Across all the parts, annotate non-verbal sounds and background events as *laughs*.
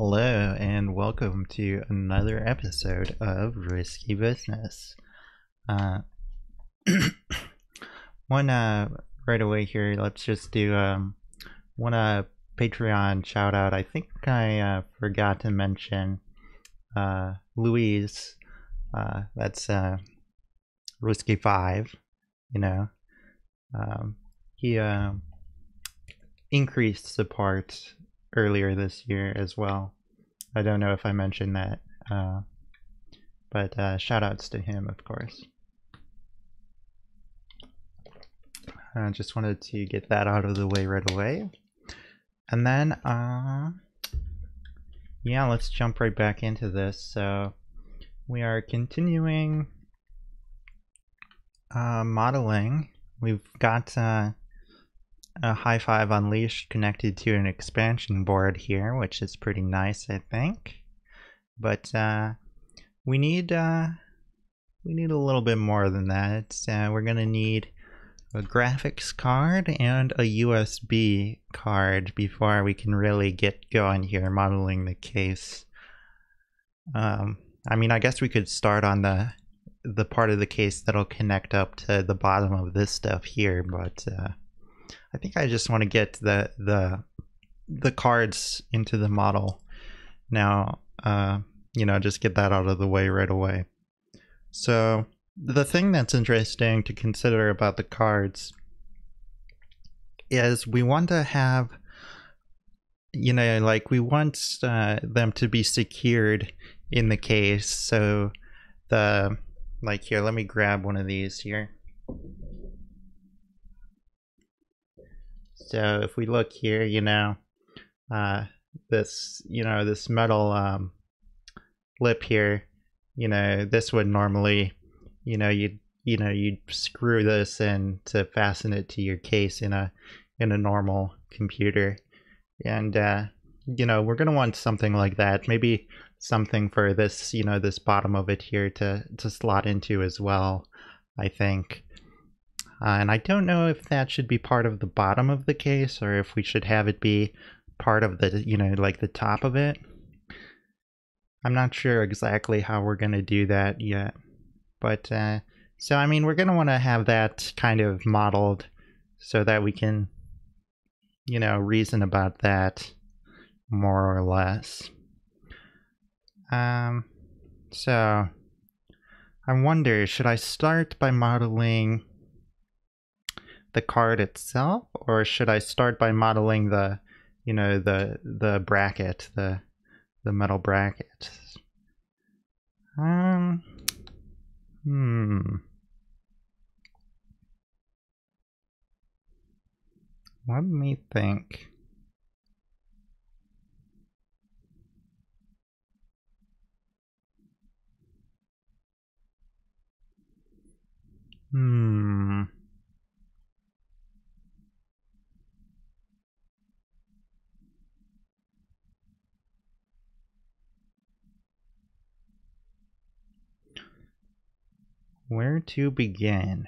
Hello, and welcome to another episode of Riscy Business. Uh, *coughs* one uh, right away here, let's just do um, one uh, Patreon shout out. I think I uh, forgot to mention uh, Louise. Uh, that's uh, Risky Five. You know, um, he uh, increased support earlier this year as well. I don't know if I mentioned that, uh, but uh, shout outs to him, of course. I just wanted to get that out of the way right away. And then, uh, yeah, let's jump right back into this. So, we are continuing uh, modeling. We've got uh, a HiFive Unleashed connected to an expansion board here, which is pretty nice, I think. But uh, we need uh, we need a little bit more than that. Uh, we're gonna need a graphics card and a USB card before we can really get going here modeling the case. Um, I mean, I guess we could start on the the part of the case that'll connect up to the bottom of this stuff here, but uh, I think I just want to get the the the cards into the model now. Uh, you know, just get that out of the way right away. So the thing that's interesting to consider about the cards is we want to have you know like we want uh, them to be secured in the case so the like here let me grab one of these here so if we look here you know uh, this you know this metal um, lip here you know this would normally you know you'd, you know you'd screw this in to fasten it to your case in a in a normal computer. And uh, you know we're gonna want something like that maybe something for this you know this bottom of it here to to slot into as well I think uh, and I don't know if that should be part of the bottom of the case or if we should have it be part of the you know like the top of it I'm not sure exactly how we're gonna do that yet but uh, so I mean, we're gonna want to have that kind of modeled so that we can, you know, reason about that more or less. Um, so I wonder, should I start by modeling the card itself, or should I start by modeling the, you know, the the bracket, the the metal bracket? Um, Hmm. Let me think. Hmm. Where to begin?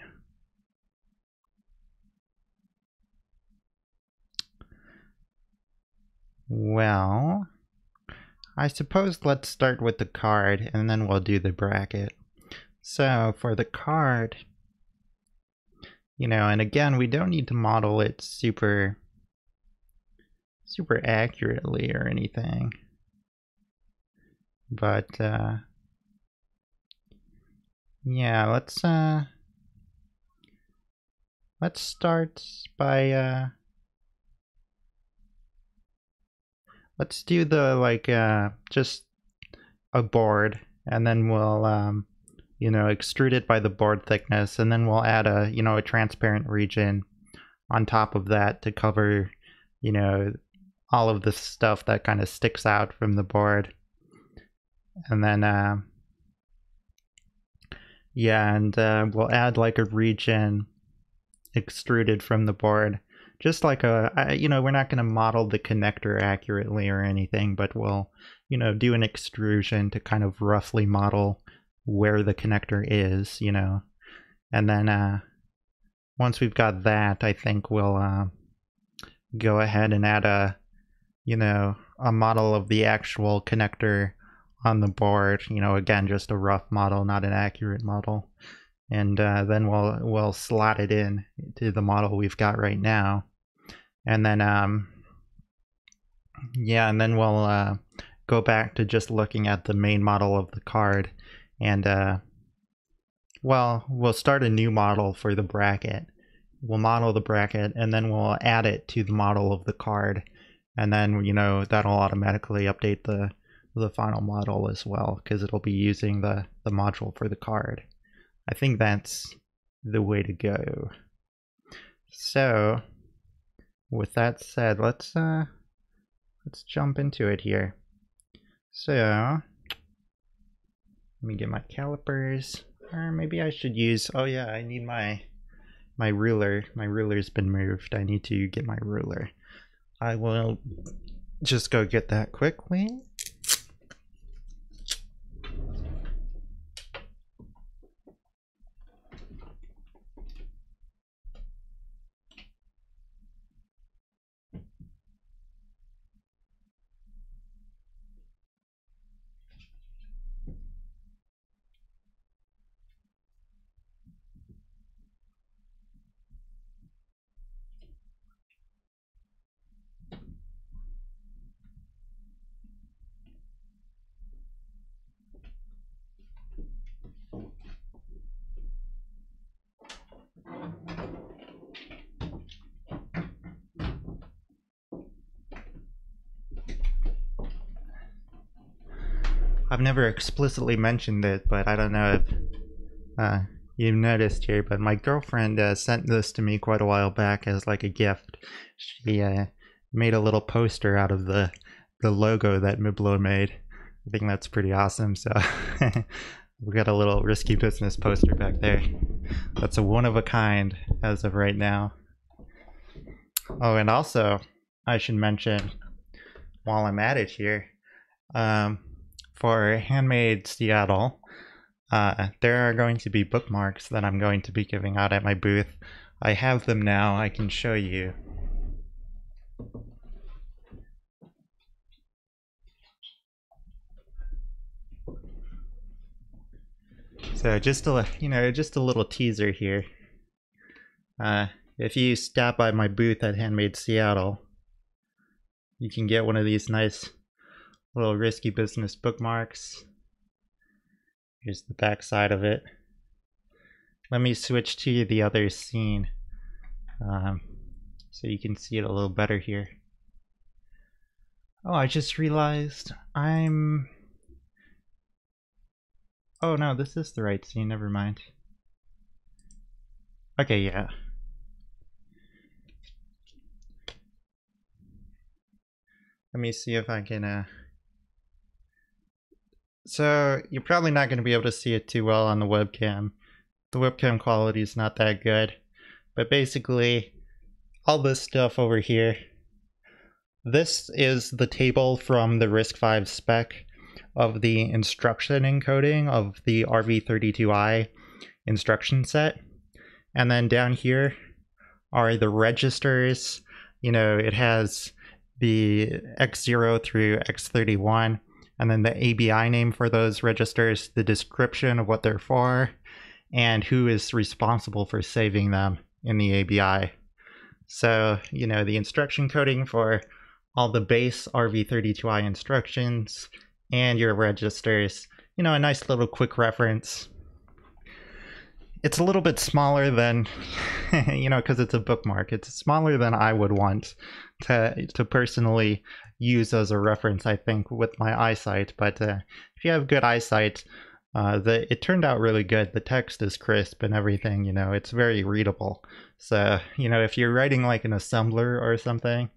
Well, I suppose let's start with the card and then we'll do the bracket. So for the card, you know, and again, we don't need to model it super, super accurately or anything. But, uh, yeah, let's uh let's start by uh let's do the like uh just a board and then we'll um you know extrude it by the board thickness and then we'll add a you know a transparent region on top of that to cover you know all of the stuff that kind of sticks out from the board. And then uh yeah, and uh, we'll add like a region extruded from the board. Just like a, you know, we're not going to model the connector accurately or anything, but we'll, you know, do an extrusion to kind of roughly model where the connector is, you know. And then uh, once we've got that, I think we'll uh, go ahead and add a, you know, a model of the actual connector on the board. You know, again, just a rough model, not an accurate model. And uh, then we'll we'll slot it in to the model we've got right now, and then um, yeah, and then we'll uh, go back to just looking at the main model of the card, and uh, well, we'll start a new model for the bracket. We'll model the bracket, and then we'll add it to the model of the card, and then you know that'll automatically update the the final model as well because it'll be using the the module for the card. I think that's the way to go. So, with that said, let's uh, let's jump into it here. So, let me get my calipers, or maybe I should use. Oh yeah, I need my my ruler. My ruler's been moved. I need to get my ruler. I will just go get that quickly. I've never explicitly mentioned it, but I don't know if uh, you've noticed here, but my girlfriend uh, sent this to me quite a while back as like a gift. She uh, made a little poster out of the the logo that Miblo made. I think that's pretty awesome. So *laughs* we got a little Riscy Business poster back there. That's a one of a kind as of right now. Oh, and also I should mention while I'm at it here. Um, for Handmade Seattle, uh, there are going to be bookmarks that I'm going to be giving out at my booth. I have them now, I can show you. So just a you know just a little teaser here. Uh, if you stop by my booth at Handmade Seattle, you can get one of these nice little Riscy Business bookmarks. Here's the back side of it. Let me switch to the other scene um, so you can see it a little better here. Oh, I just realized I'm... Oh no, this is the right scene, never mind. Okay, yeah. Let me see if I can uh, so you're probably not going to be able to see it too well on the webcam. The webcam quality is not that good. But basically, all this stuff over here, this is the table from the RISC-V spec of the instruction encoding of the RV32i instruction set. And then down here are the registers. You know, it has the X0 through X31 and then the ABI name for those registers, the description of what they're for, and who is responsible for saving them in the ABI. So, you know, the instruction coding for all the base RV32i instructions and your registers, you know, a nice little quick reference. It's a little bit smaller than, *laughs* you know, because it's a bookmark. It's smaller than I would want to to personally use as a reference, I think, with my eyesight. But uh, if you have good eyesight, uh, the it turned out really good. The text is crisp and everything. You know, it's very readable. So you know, if you're writing like an assembler or something,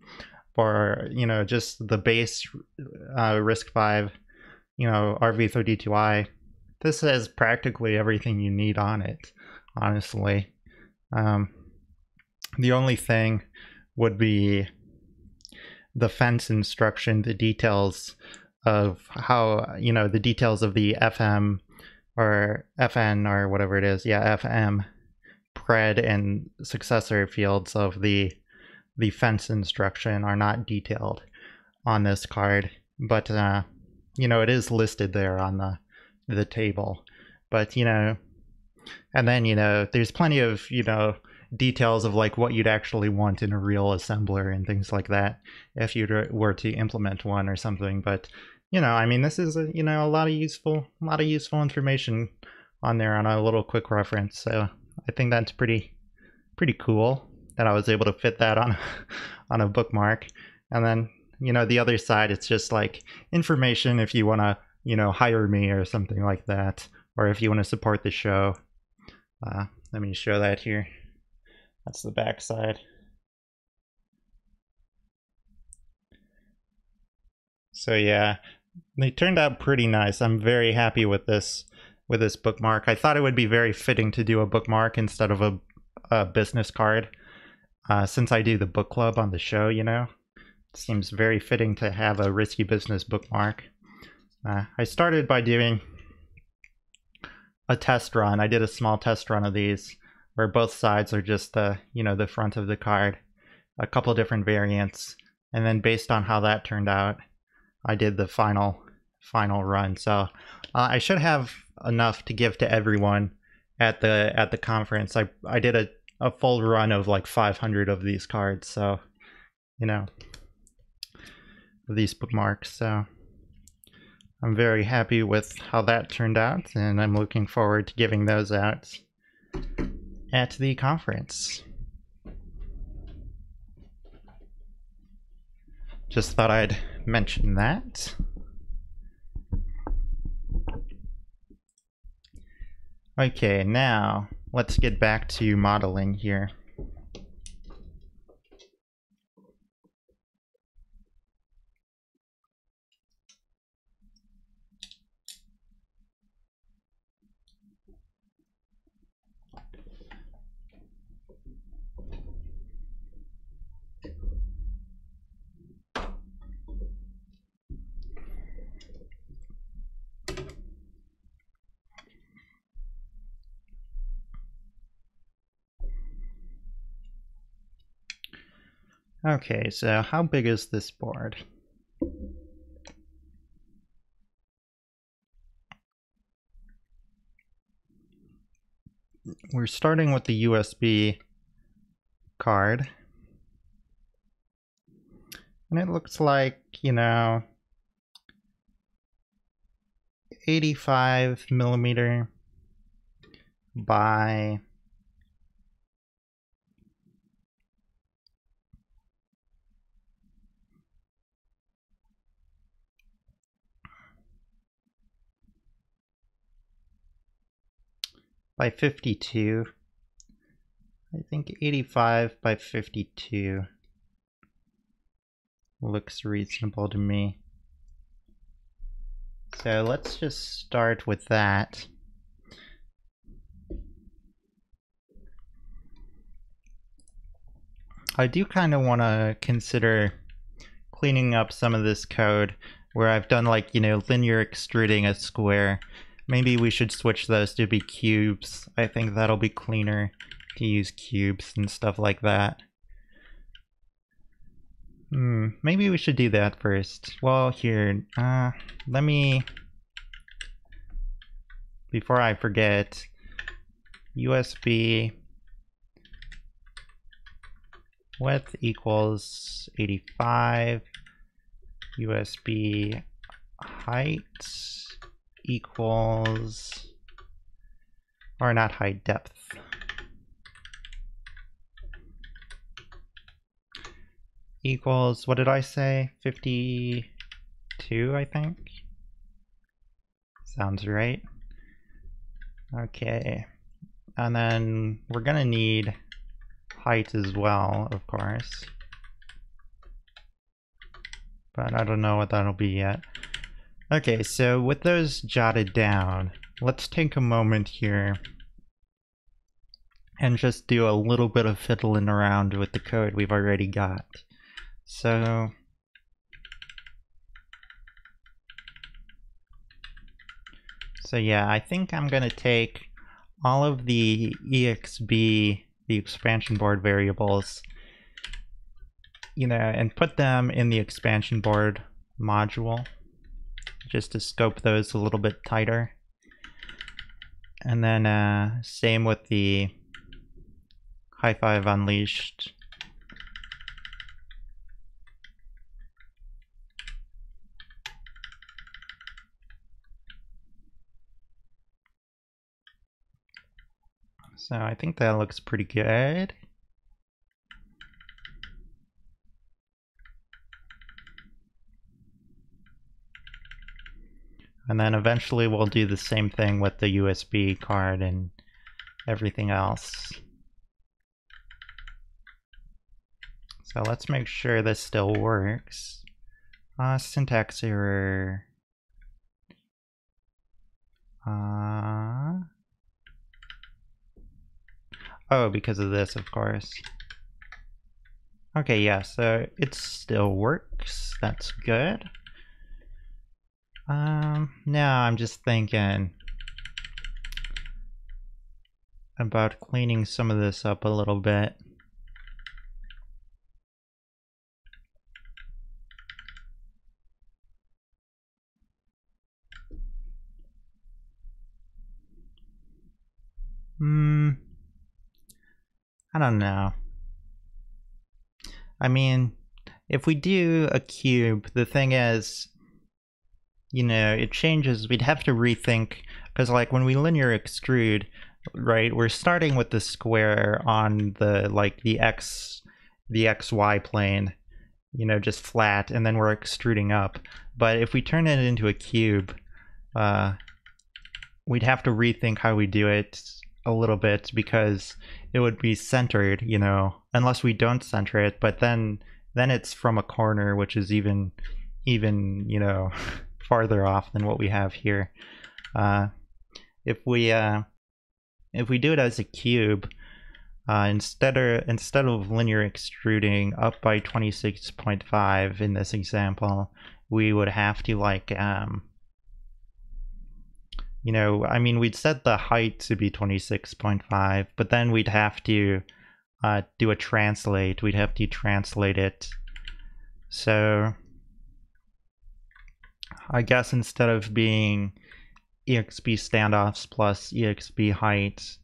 or you know, just the base uh, RISC-V, you know, RV32i, this has practically everything you need on it. Honestly, um, the only thing would be the fence instruction, the details of how, you know, the details of the FM or FN or whatever it is. Yeah, FM, pred, and successor fields of the the fence instruction are not detailed. on this card, but uh, you know it is listed there on the the table. But you know, and then you know there's plenty of you know details of like what you'd actually want in a real assembler and things like that if you were to implement one or something. But you know, I mean, this is a, you know a lot of useful a lot of useful information on there on a little quick reference. So I think that's pretty pretty cool that I was able to fit that on *laughs* on a bookmark. And then you know the other side, it's just like information if you want to you know hire me or something like that, or if you want to support the show. Uh, let me show that here. That's the back side. So yeah, they turned out pretty nice. I'm very happy with this with this bookmark. I thought it would be very fitting to do a bookmark instead of a, a business card. Uh, since I do the book club on the show, you know, it seems very fitting to have a Riscy Business bookmark. Uh, I started by doing a test run. I did a small test run of these where both sides are just the, you know, the front of the card, a couple different variants. And then based on how that turned out, I did the final final run. So uh, I should have enough to give to everyone at the at the conference. I I did a a full run of like 500 of these cards. So you know these bookmarks. So I'm very happy with how that turned out, and I'm looking forward to giving those out at the conference. Just thought I'd mention that. Okay, now let's get back to modeling here. Okay, so how big is this board? We're starting with the USB card. And it looks like, you know, 85 millimeter by by 52. I think 85 by 52 looks reasonable to me. So let's just start with that. I do kind of want to consider cleaning up some of this code where I've done like, you know, linear extruding a square Maybe we should switch those to be cubes. I think that'll be cleaner to use cubes and stuff like that. Hmm, maybe we should do that first. Well, here, uh, let me, before I forget, USB width equals 85, USB height equals, or not high depth. Equals, what did I say? 52, I think? Sounds right. Okay. And then we're gonna need height as well, of course. But I don't know what that'll be yet. Okay, so with those jotted down, let's take a moment here and just do a little bit of fiddling around with the code we've already got. So So yeah, I think I'm gonna take all of the EXB, the expansion board variables, you know, and put them in the expansion board module just to scope those a little bit tighter. And then uh, same with the HiFive Unleashed. So I think that looks pretty good. And then eventually we'll do the same thing with the USB card and everything else. So let's make sure this still works. Uh, syntax error. Uh, oh, because of this, of course. Okay, yeah, so it still works. That's good. Um, now I'm just thinking about cleaning some of this up a little bit. Hmm. I don't know. I mean, if we do a cube, the thing is, you know, it changes. We'd have to rethink because, like, when we linear extrude, right, we're starting with the square on the like the x, the xy plane, you know, just flat, and then we're extruding up. But if we turn it into a cube, uh, we'd have to rethink how we do it a little bit because it would be centered, you know, unless we don't center it. But then then it's from a corner, which is even even you know *laughs* farther off than what we have here. Uh, if we uh, if we do it as a cube, uh, instead of instead of linear extruding up by 26.5 in this example, we would have to like um, you know, I mean, we'd set the height to be 26.5, but then we'd have to uh, do a translate. We'd have to translate it. So I guess instead of being exp standoffs plus exp height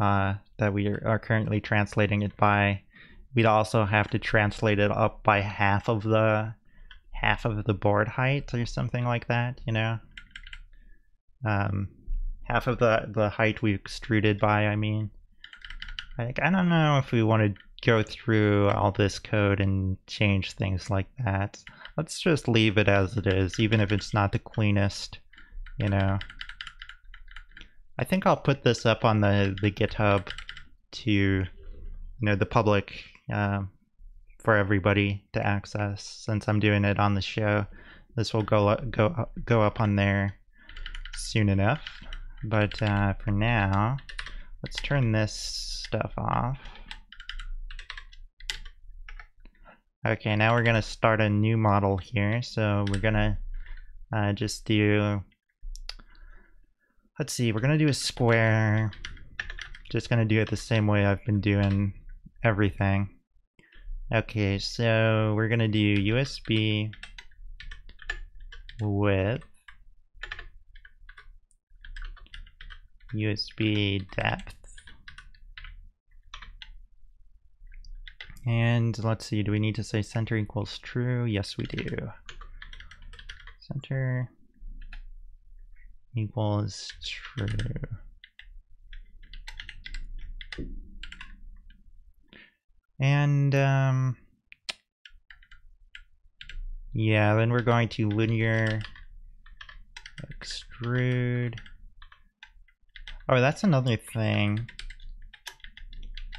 uh, that we are currently translating it by, we'd also have to translate it up by half of the half of the board height or something like that, you know? Um, half of the, the height we extruded by, I mean. Like, I don't know if we want to go through all this code and change things like that. Let's just leave it as it is, even if it's not the cleanest, you know. I think I'll put this up on the, the GitHub to, you know, the public uh, for everybody to access. Since I'm doing it on the show, this will go go go up on there soon enough. But uh, for now, let's turn this stuff off. Okay, now we're gonna start a new model here. So we're gonna uh, just do, let's see, we're gonna do a square. Just gonna do it the same way I've been doing everything. Okay, so we're gonna do USB width, USB depth, And let's see, do we need to say center equals true? Yes, we do. Center equals true. And um, yeah, then we're going to linear extrude. Oh, that's another thing.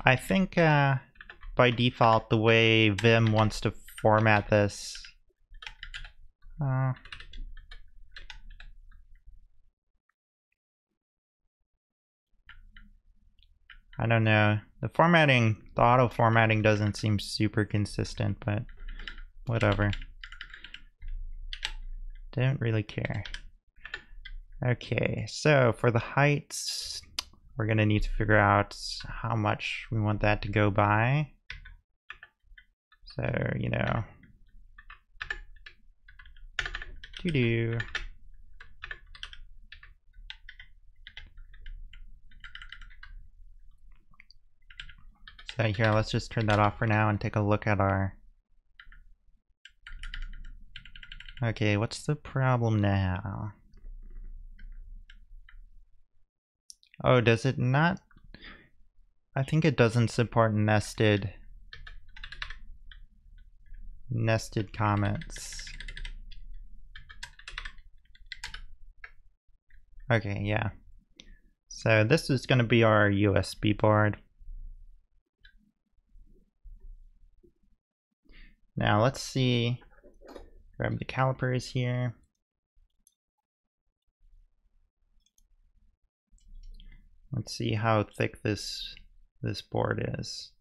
I think uh, by default the way Vim wants to format this. Uh, I don't know. The formatting, the auto formatting doesn't seem super consistent, but whatever. Don't really care. Okay, so for the heights, we're gonna need to figure out how much we want that to go by. So, you know, to do. So here, let's just turn that off for now and take a look at our... Okay, what's the problem now? Oh, does it not? I think it doesn't support nested nested comments. Okay, yeah. So this is going to be our USB board. Now let's see, grab the calipers here. Let's see how thick this this board is.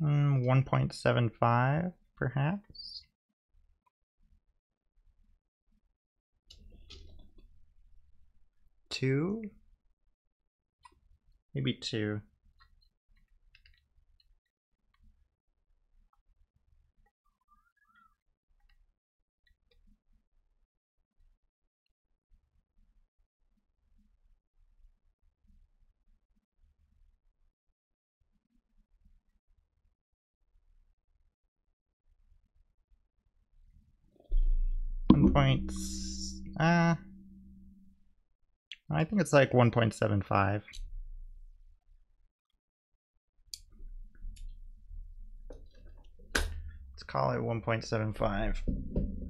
Mm, 1.75 perhaps. Two? Maybe two. Uh, I think it's like 1.75. Let's call it 1.75.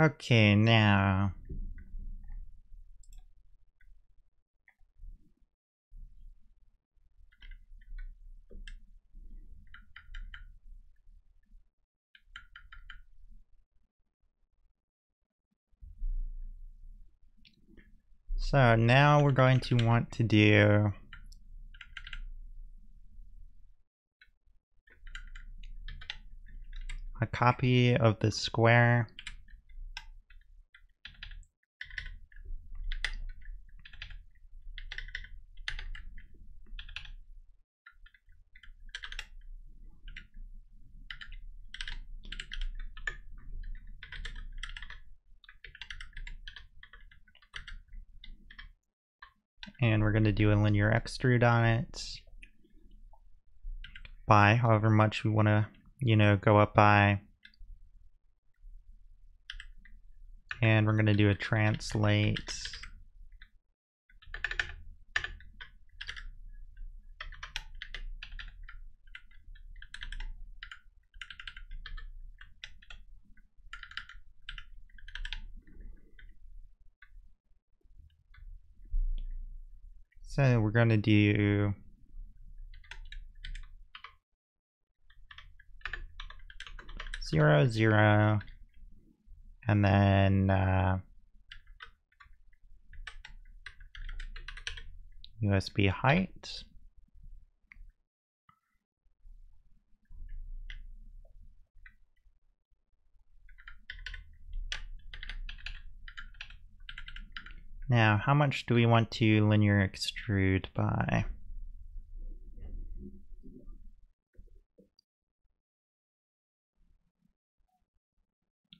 Okay, now. So now we're going to want to do a copy of the square and we're going to do a linear extrude on it by however much we want to, you know, go up by. And we're going to do a translate. So we're going to do zero, zero, and then uh, USB height. Now, how much do we want to linear extrude by?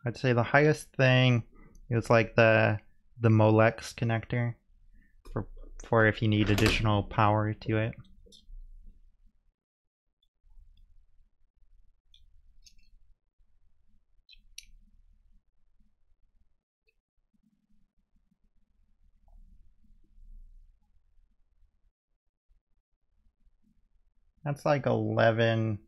I'd say the highest thing is like the the Molex connector for for if you need additional power to it. That's like 11.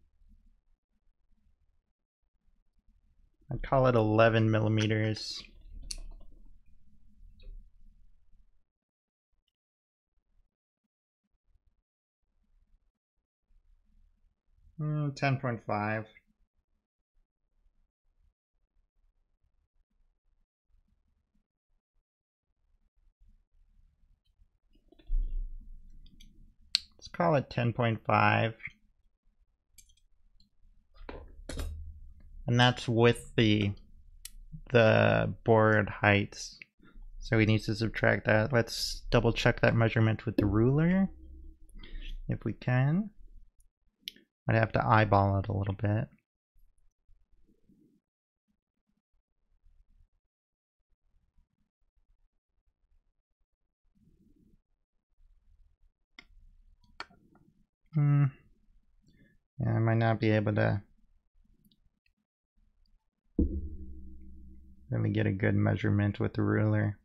I'd call it 11 millimeters. Mm, 10.5. call it 10.5. And that's with the the board heights. So we need to subtract that. Let's double check that measurement with the ruler if we can. I'd have to eyeball it a little bit. Hmm. Yeah, I might not be able to really get a good measurement with the ruler.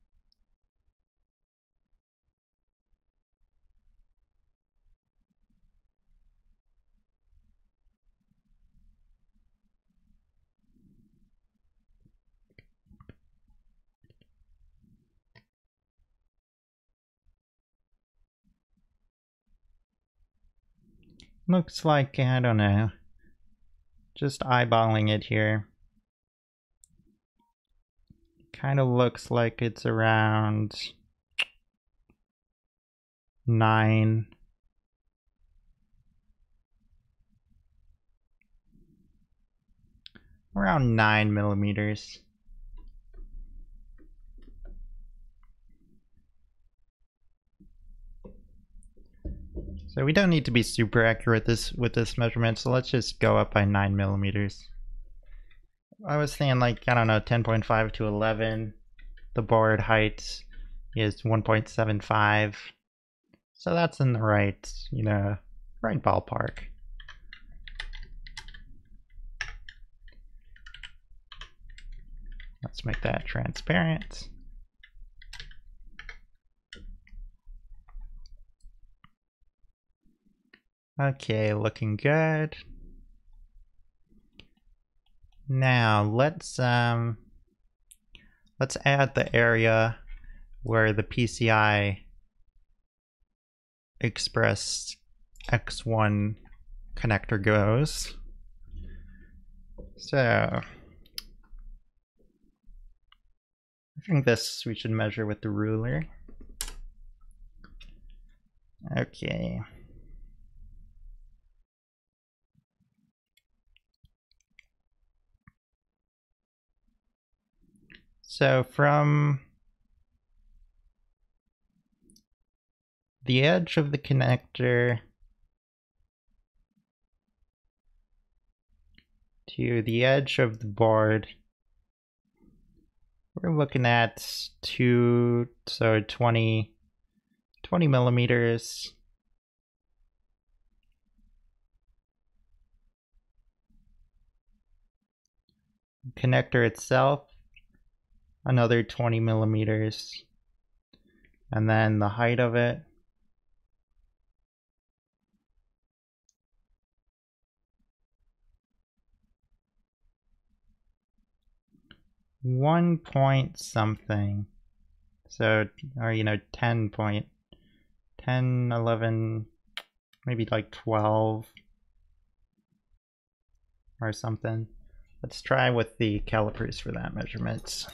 Looks like, I don't know, just eyeballing it here. Kind of looks like it's around nine. Around nine millimeters. So we don't need to be super accurate this with this measurement, so let's just go up by 9 millimeters. I was thinking like, I don't know, 10.5 to 11. The board height is 1.75. So that's in the right, you know, right ballpark. Let's make that transparent. Okay, looking good. Now let's um let's add the area where the PCI Express X1 connector goes. So I think this we should measure with the ruler. Okay. So from the edge of the connector to the edge of the board, we're looking at two, so 20, 20 millimeters. Connector itself another 20 millimeters. And then the height of it. One point something. So, or you know, 10 point, 10, 11, maybe like 12 or something. Let's try with the calipers for that measurements.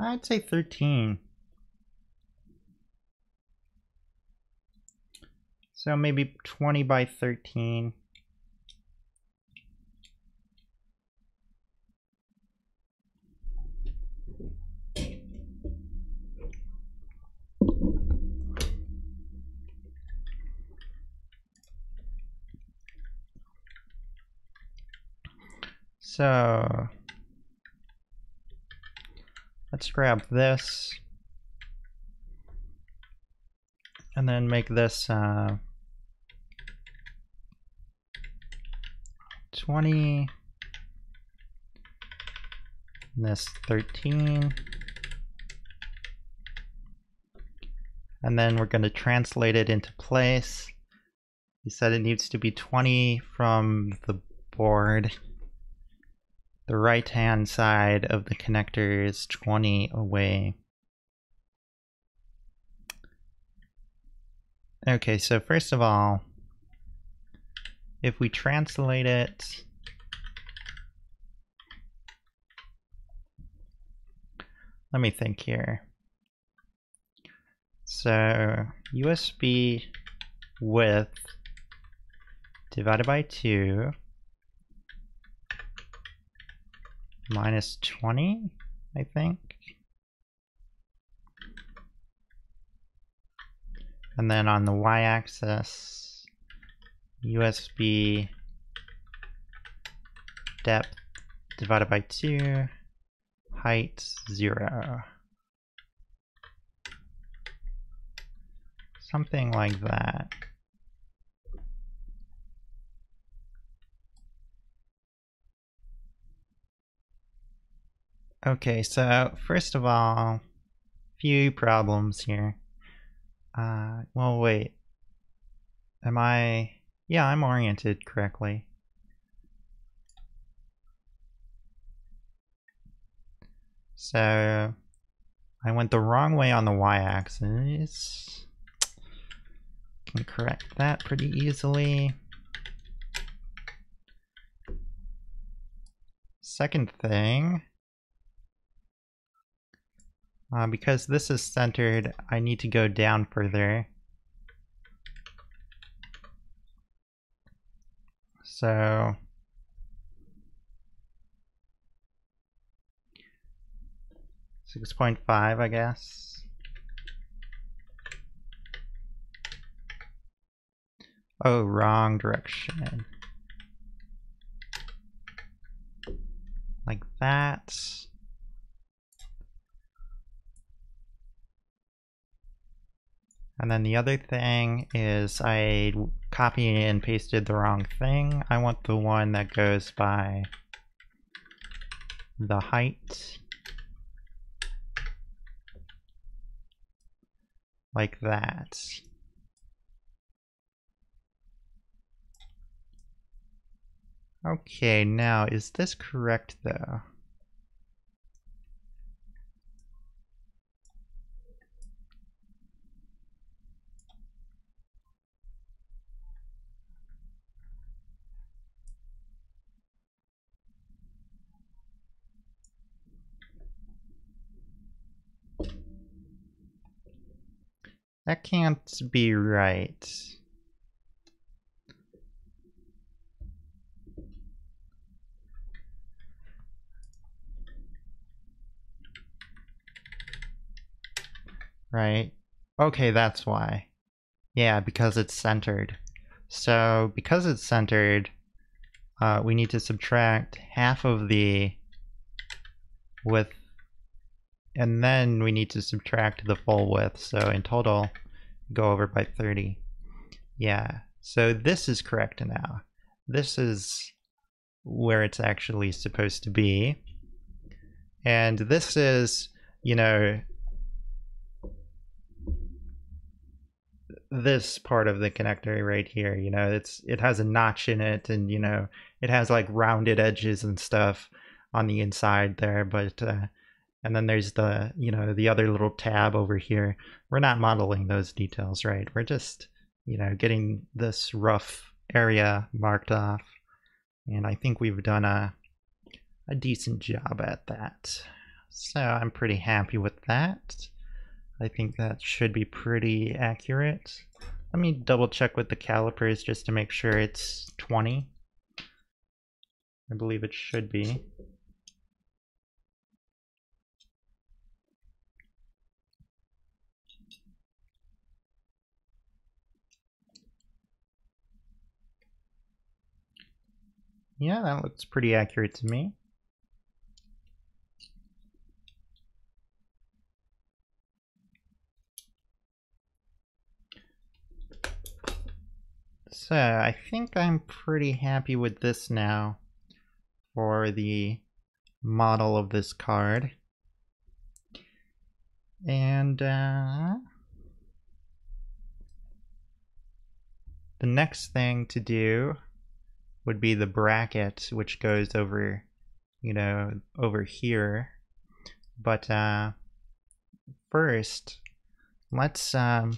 I'd say 13. So maybe 20 by 13. So let's grab this. And then make this uh, 20 and this 13 and then we're going to translate it into place. He said it needs to be 20 from the board the right hand side of the connector is 20 away. Okay, so first of all, if we translate it let me think here. So USB width divided by 2 minus 20, I think. And then on the y-axis, USB depth divided by 2, height 0. Something like that. Okay, so first of all, few problems here. Uh, well, wait. Am I... Yeah, I'm oriented correctly. So, I went the wrong way on the y-axis. Can correct that pretty easily. Second thing, uh, because this is centered, I need to go down further. So six point five, I guess. Oh, wrong direction. Like that. And then the other thing is I copied and pasted the wrong thing. I want the one that goes by the height. Like that. Okay, now is this correct though? That can't be right. Right? Okay, that's why. Yeah, because it's centered. So, because it's centered, uh, we need to subtract half of the width and then we need to subtract the full width. So in total, go over by 30. Yeah, so this is correct now. This is where it's actually supposed to be. And this is, you know, this part of the connector right here, you know, it's it has a notch in it and, you know, it has like rounded edges and stuff on the inside there, but uh, and then there's the, you know, the other little tab over here. We're not modeling those details, right? We're just, you know, getting this rough area marked off. And I think we've done a, a decent job at that. so I'm pretty happy with that. I think that should be pretty accurate. Let me double check with the calipers just to make sure it's 20. I believe it should be. Yeah, that looks pretty accurate to me. So I think I'm pretty happy with this now for the model of this card. And uh, the next thing to do would be the bracket, which goes over, you know, over here. But uh, first, let's um,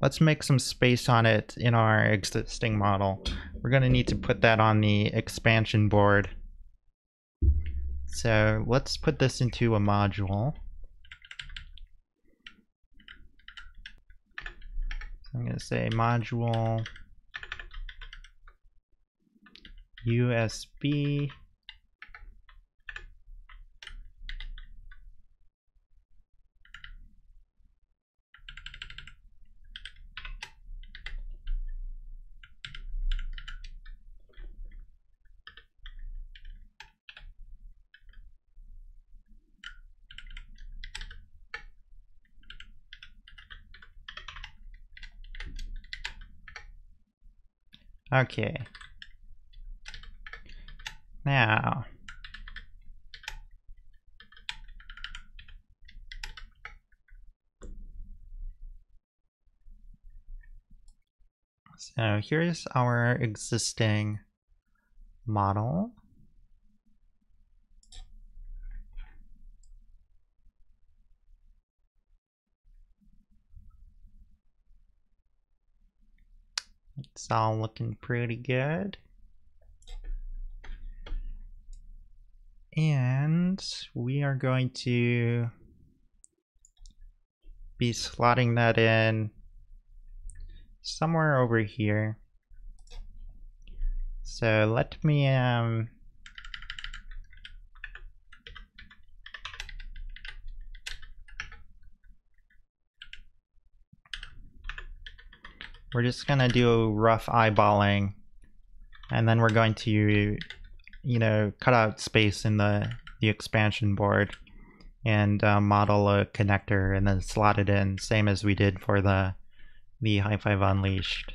let's make some space on it in our existing model. We're going to need to put that on the expansion board. So let's put this into a module. I'm going to say module USB Okay, now, so here's our existing model. It's all looking pretty good. And we are going to be slotting that in somewhere over here. So let me um We're just gonna do rough eyeballing and then we're going to you know, cut out space in the, the expansion board and uh, model a connector and then slot it in, same as we did for the, the HiFive Unleashed.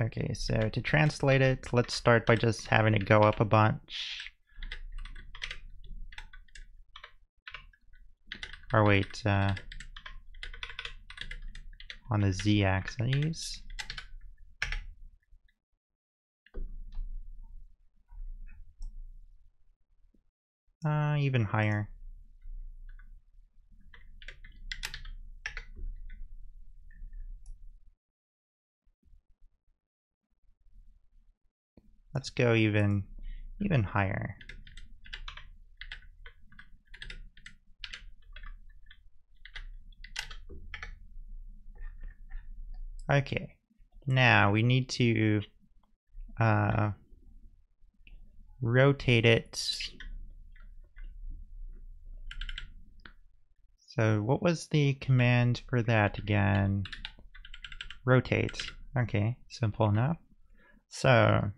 Okay, so to translate it, let's start by just having it go up a bunch. Or wait, uh, on the z-axis. Uh, even higher. Let's go even, even higher. Okay, now we need to uh, rotate it So what was the command for that again? Rotate. Okay, simple enough. So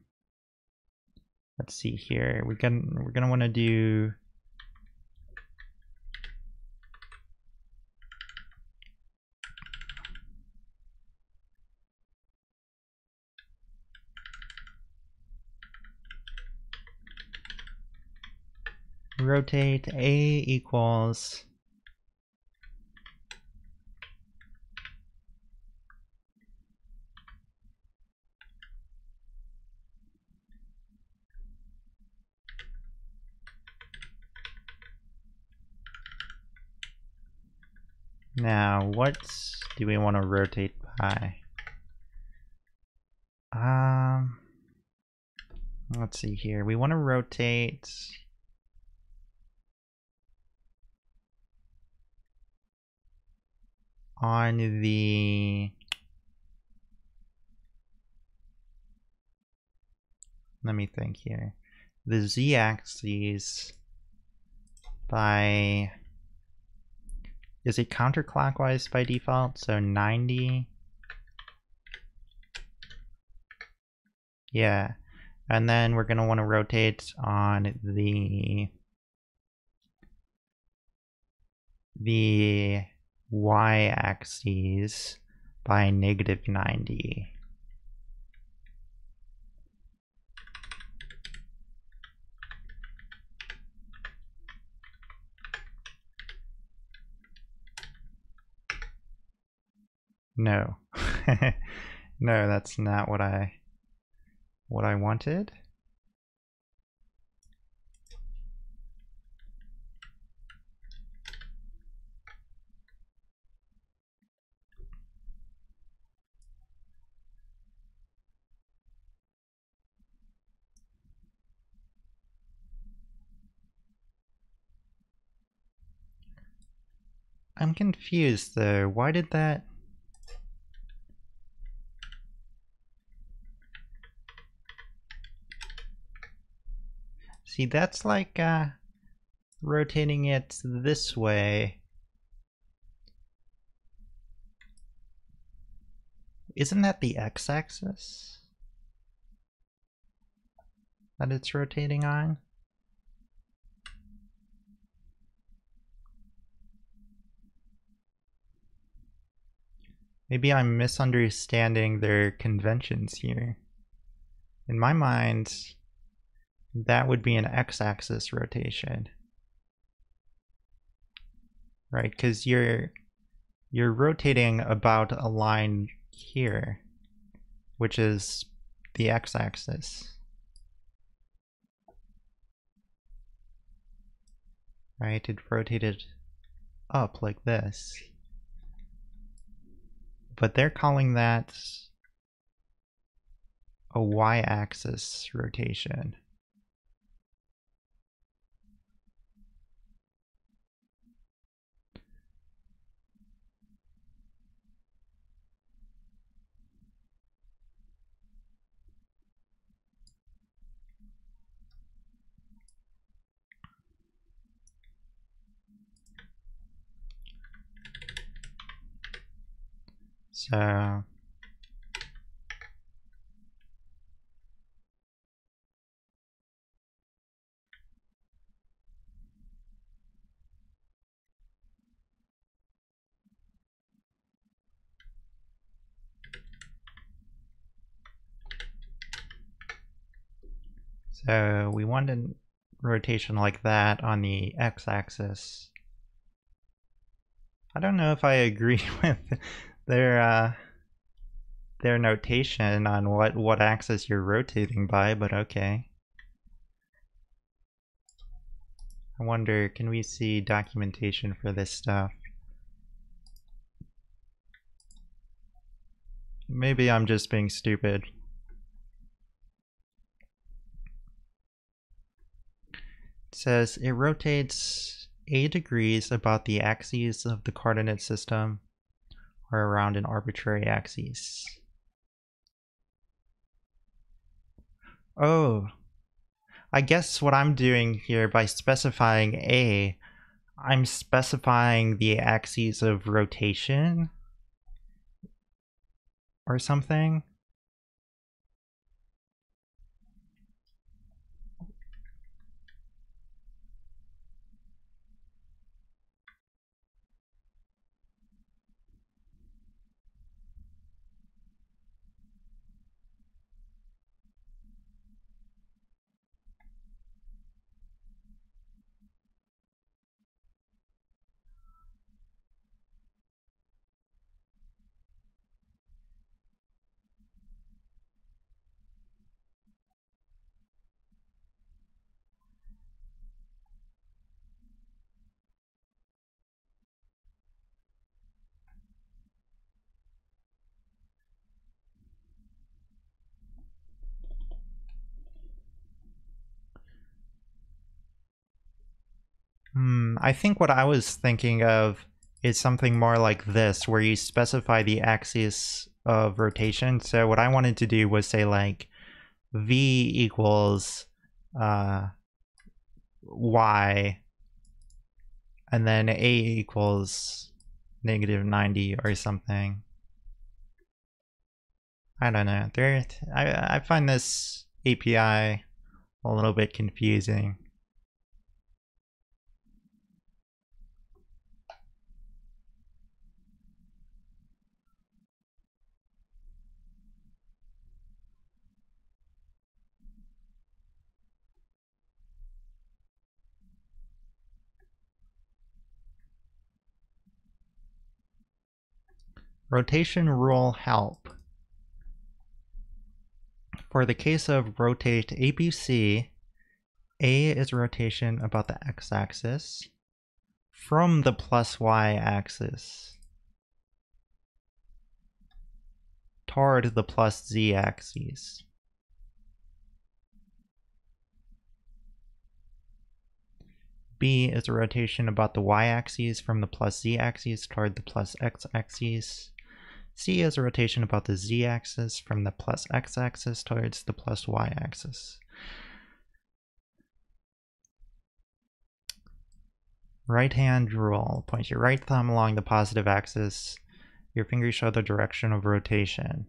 let's see here. We're gonna we're gonna want to do rotate a equals Now, what do we want to rotate by? Um, let's see here. We want to rotate. On the let me think here. The z axis by is it counterclockwise by default so 90 yeah and then we're going to want to rotate on the the y-axis by negative 90. No. *laughs* no, that's not what I what I wanted. I'm confused though. Why did that... See, that's like uh, rotating it this way. Isn't that the x-axis that it's rotating on? Maybe I'm misunderstanding their conventions here. In my mind, that would be an x-axis rotation. Right, because you're you're rotating about a line here, which is the x-axis. Right, it rotated up like this but they're calling that a y-axis rotation. So we want a rotation like that on the x-axis. I don't know if I agree *laughs* with their uh, their notation on what what axis you're rotating by, but okay. I wonder, can we see documentation for this stuff? Maybe I'm just being stupid. It says it rotates 8 degrees about the axes of the coordinate system around an arbitrary axis. Oh, I guess what I'm doing here by specifying A, I'm specifying the axes of rotation or something. Hmm, I think what I was thinking of is something more like this, where you specify the axis of rotation. So what I wanted to do was say like v equals uh, y, and then a equals negative 90 or something. I don't know. There, I, I find this API a little bit confusing. Rotation rule help. For the case of rotate ABC, A is rotation about the x-axis from the plus y-axis toward the plus z-axis. B is a rotation about the y-axis from the plus z-axis toward the plus x-axis. C is a rotation about the z-axis from the plus x-axis towards the plus y-axis. Right hand rule. Point your right thumb along the positive axis. Your fingers show the direction of rotation.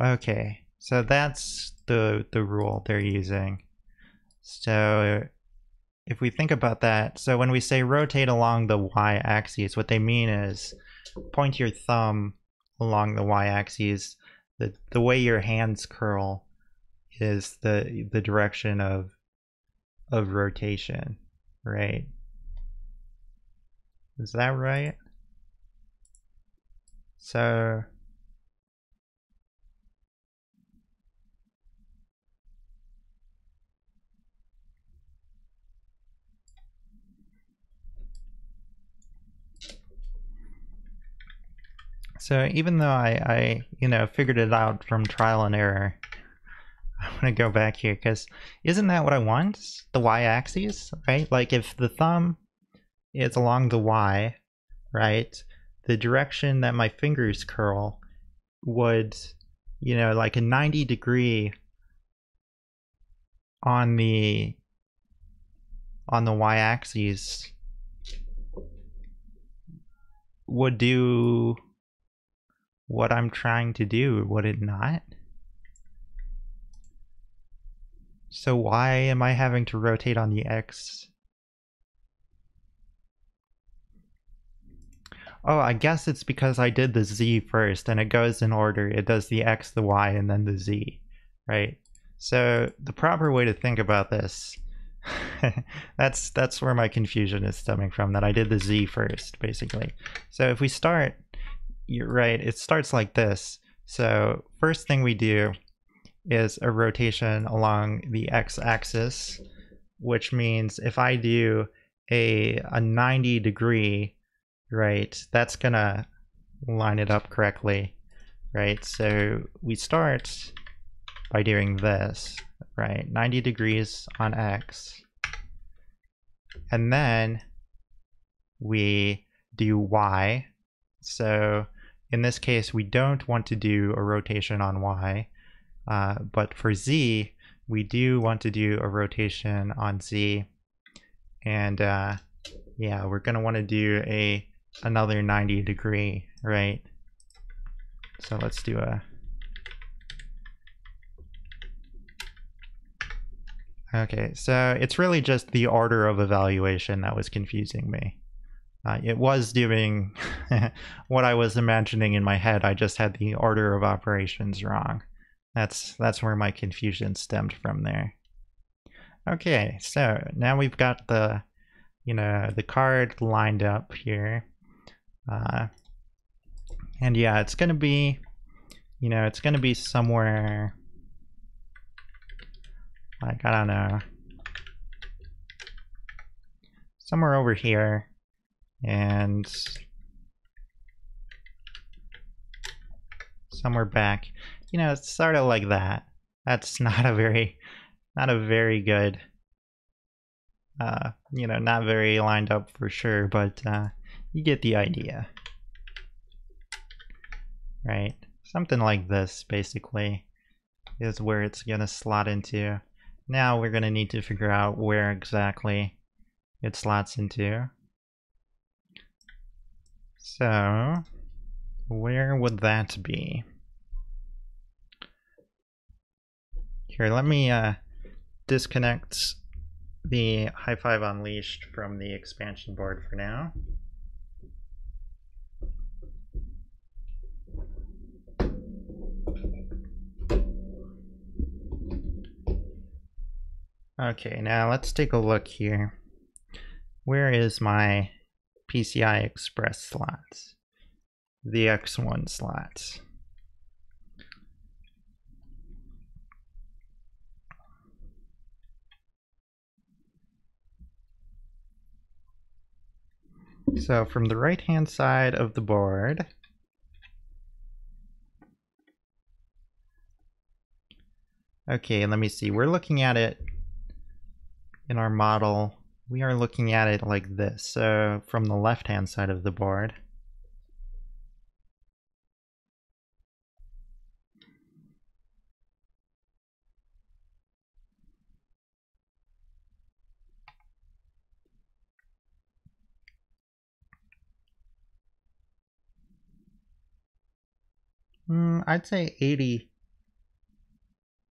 Okay, so that's the, the rule they're using. So if we think about that, so when we say rotate along the y-axis, what they mean is point your thumb along the y-axis. The, the way your hands curl is the the direction of of rotation, right? Is that right? So So even though I, I, you know, figured it out from trial and error, I want to go back here because isn't that what I want? The y-axis, right? Like if the thumb is along the y, right? The direction that my fingers curl would, you know, like a 90 degree on the on the y-axis would do what I'm trying to do, would it not? So why am I having to rotate on the X? Oh, I guess it's because I did the Z first and it goes in order. It does the X, the Y, and then the Z, right? So the proper way to think about this, *laughs* that's that's where my confusion is stemming from, that I did the Z first, basically. So if we start you're right. It starts like this. So first thing we do is a rotation along the x-axis, which means if I do a, a 90 degree, right, that's gonna line it up correctly, right? So we start by doing this, right? 90 degrees on x. And then we do y. So in this case, we don't want to do a rotation on y, uh, but for z, we do want to do a rotation on z. And uh, yeah, we're going to want to do a another 90 degree, right? So let's do a Okay, so it's really just the order of evaluation that was confusing me. Uh, it was doing *laughs* what I was imagining in my head. I just had the order of operations wrong. That's that's where my confusion stemmed from there. Okay, so now we've got the, you know, the card lined up here. Uh, and yeah, it's gonna be, you know, it's gonna be somewhere, like, I don't know, somewhere over here and somewhere back. You know, it's sort of like that. That's *laughs* not a very, not a very good Uh, you know, not very lined up for sure, but uh, you get the idea. Right? Something like this, basically, is where it's to slot into. Now we're to need to figure out where exactly it slots into. So, where would that be? Here, let me uh, disconnect the HiFive Unleashed from the expansion board for now. Okay, now let's take a look here. Where is my PCI Express slots? The X1 slots. So from the right hand side of the board, okay, let me see, we're looking at it in our model, we are looking at it like this. So from the left hand side of the board, Mm, I'd say 80,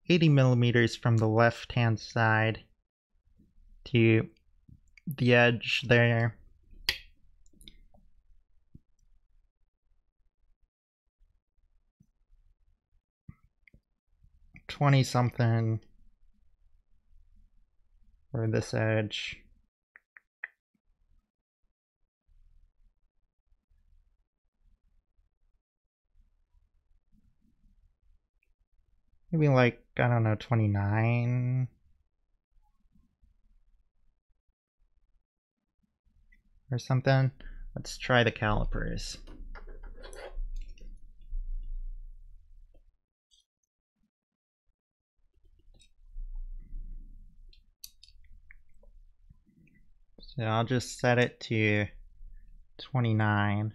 80 millimeters from the left hand side to the edge there. Twenty something for this edge. Maybe like, I don't know, 29. Or something. Let's try the calipers. So I'll just set it to 29.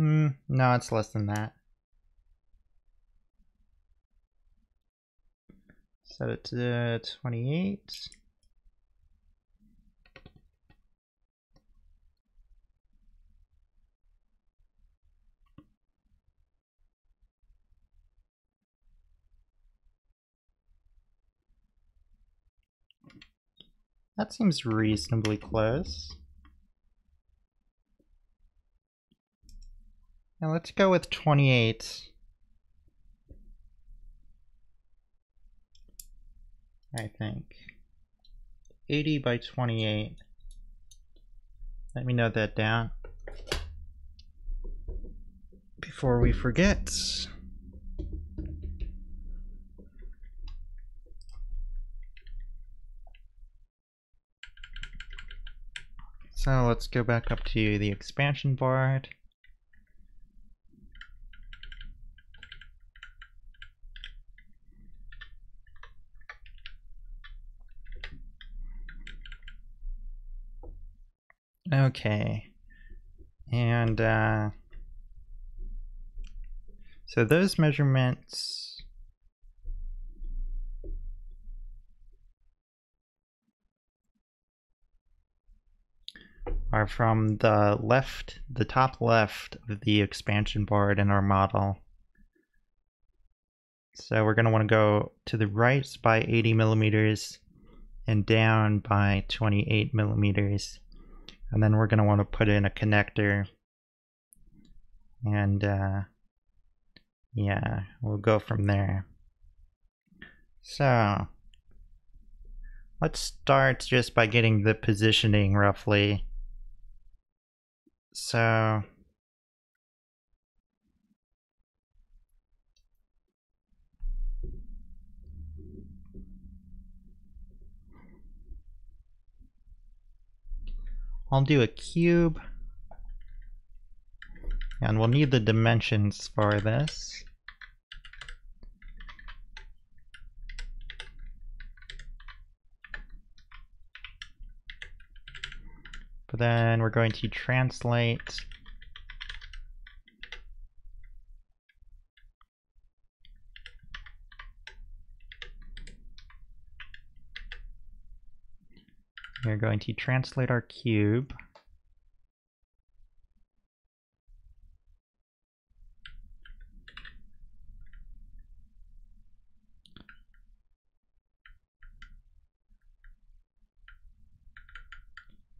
Hmm, no, it's less than that. Set it to 28. That seems reasonably close. Now let's go with 28. I think. 80 by 28. Let me note that down. Before we forget. So let's go back up to the expansion board. Okay. And uh, so those measurements are from the left, the top left of the expansion board in our model. So we're going to want to go to the right by 80 millimeters and down by 28 millimeters. And then we're going to want to put in a connector. And uh, yeah, we'll go from there. So let's start just by getting the positioning roughly. So I'll do a cube. And we'll need the dimensions for this. But then we're going to translate We're going to translate our cube.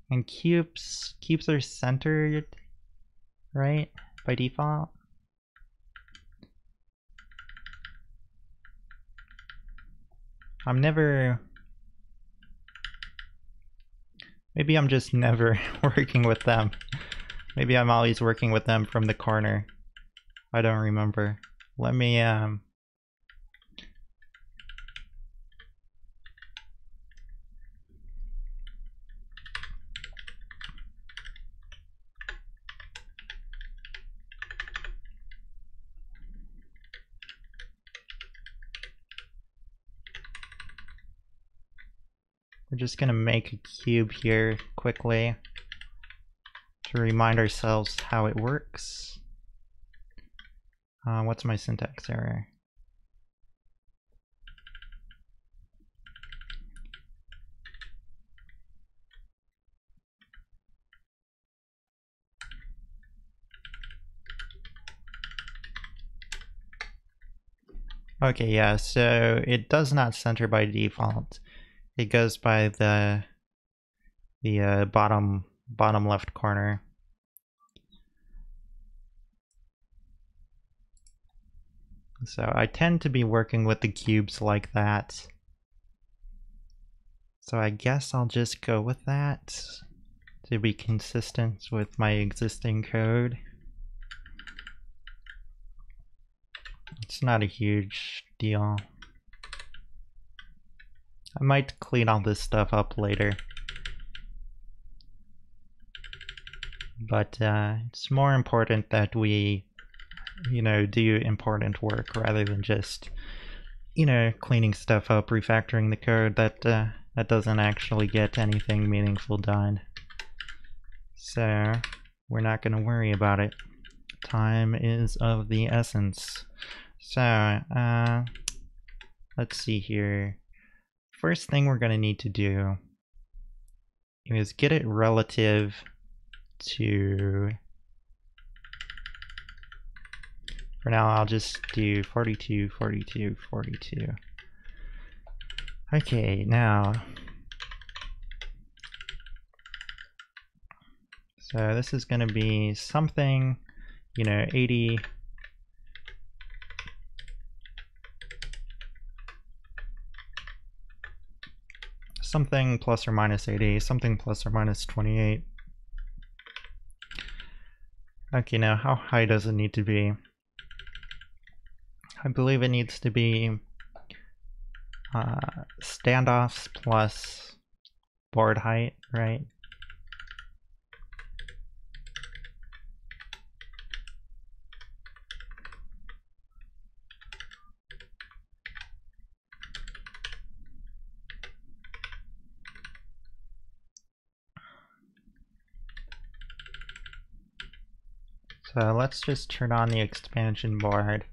And cubes, cubes are centered, right, by default? I'm never Maybe I'm just never *laughs* working with them. Maybe I'm always working with them from the corner. I don't remember. Let me, um... just gonna make a cube here quickly to remind ourselves how it works. Uh, what's my syntax error? Okay, yeah, so it does not center by default it goes by the the uh, bottom bottom left corner. So I tend to be working with the cubes like that. So I guess I'll just go with that to be consistent with my existing code. It's not a huge deal. I might clean all this stuff up later. But uh, it's more important that we, you know, do important work rather than just, you know, cleaning stuff up, refactoring the code that uh, that doesn't actually get anything meaningful done. So we're not going to worry about it. Time is of the essence. So uh, let's see here first thing we're going to need to do is get it relative to for now I'll just do 42 42 42 okay now so this is going to be something you know 80 something plus or minus 80, something plus or minus 28. Okay, now how high does it need to be? I believe it needs to be uh, standoffs plus board height, right? So let's just turn on the expansion board.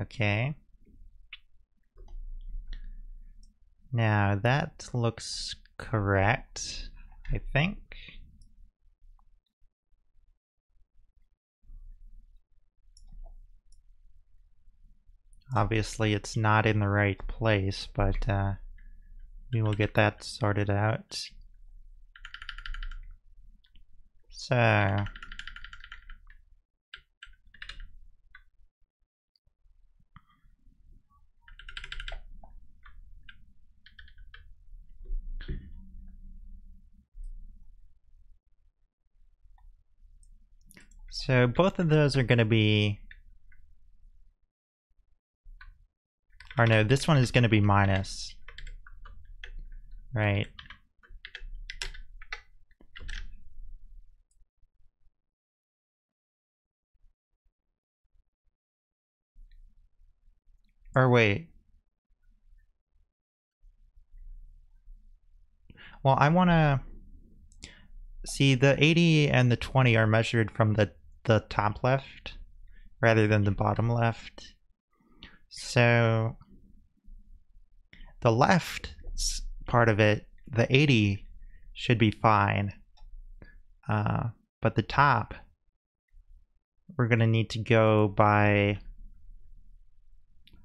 Okay. Now that looks correct, I think. Obviously it's not in the right place, but uh, we will get that sorted out. So, So both of those are going to be... Or no, this one is going to be minus. Right. Or wait. Well, I want to... See, the 80 and the 20 are measured from the the top left rather than the bottom left. So the left part of it, the 80 should be fine. Uh, but the top, we're going to need to go by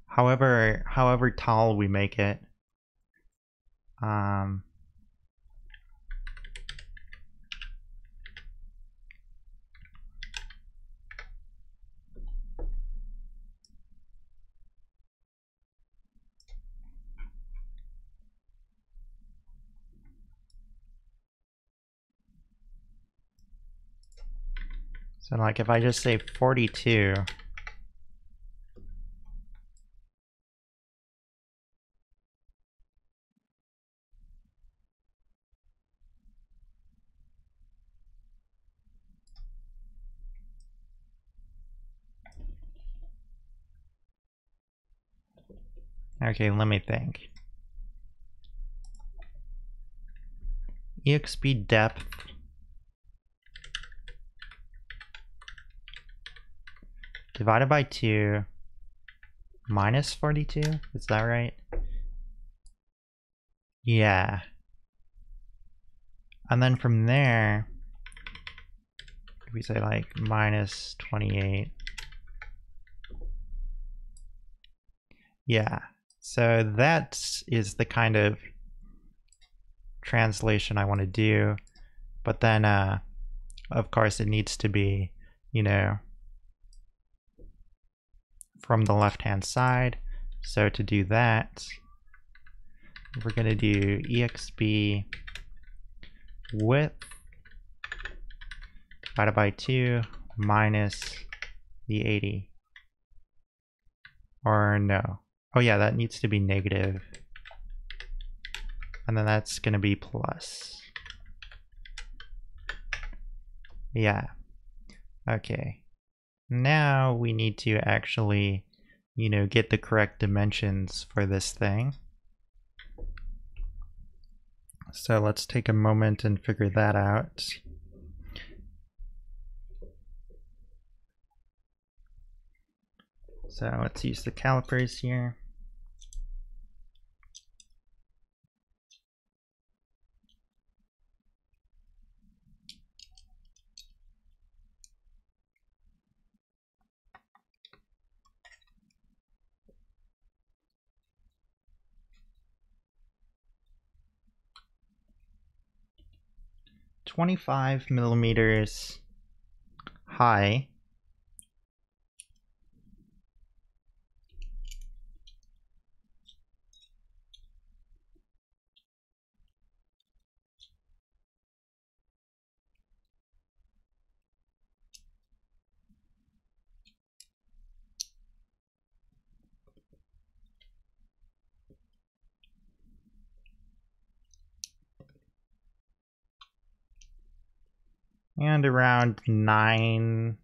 however however tall we make it. Um, So like if I just say 42, Okay, let me think. EXP depth divided by 2 minus 42, is that right? Yeah. And then from there, if we say like minus 28, yeah. So that is the kind of translation I want to do. But then, uh, of course, it needs to be, you know, from the left-hand side. So to do that, we're going to do exp width divided by 2 minus the 80. Or no. Oh yeah, that needs to be negative. And then that's going to be plus. Yeah. Okay. Now we need to actually, you know, get the correct dimensions for this thing. So let's take a moment and figure that out. So let's use the calipers here. 25 millimeters high. And around nine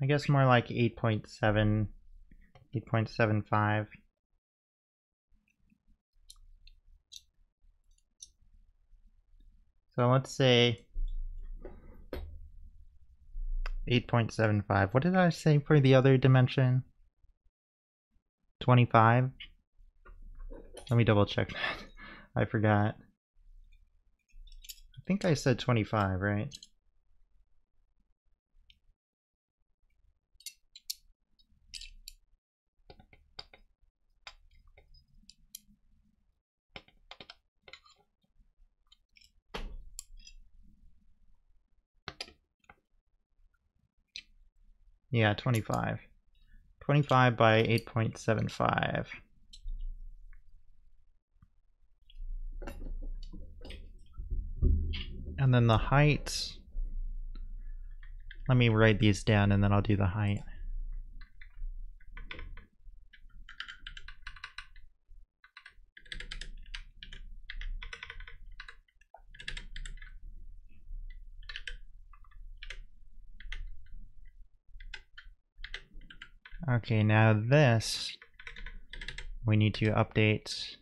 I guess more like 8.7, 8.75. So let's say 8.75. What did I say for the other dimension? 25? Let me double check that. *laughs* I forgot. I think I said 25, right? Yeah, 25. 25 by 8.75. And then the height let me write these down and then I'll do the height. Okay, now this, we need to update.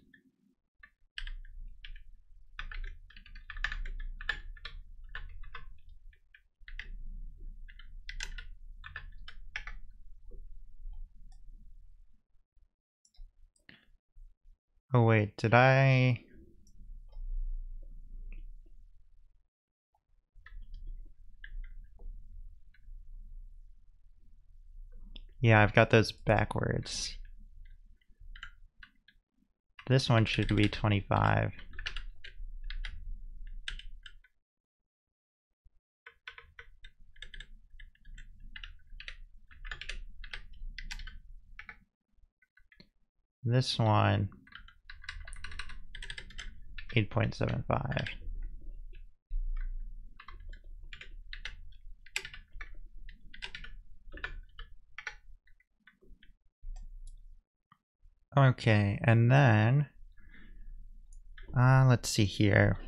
Oh wait, did I... Yeah, I've got those backwards. This one should be 25. This one 8.75. Okay, and then, uh, let's see here.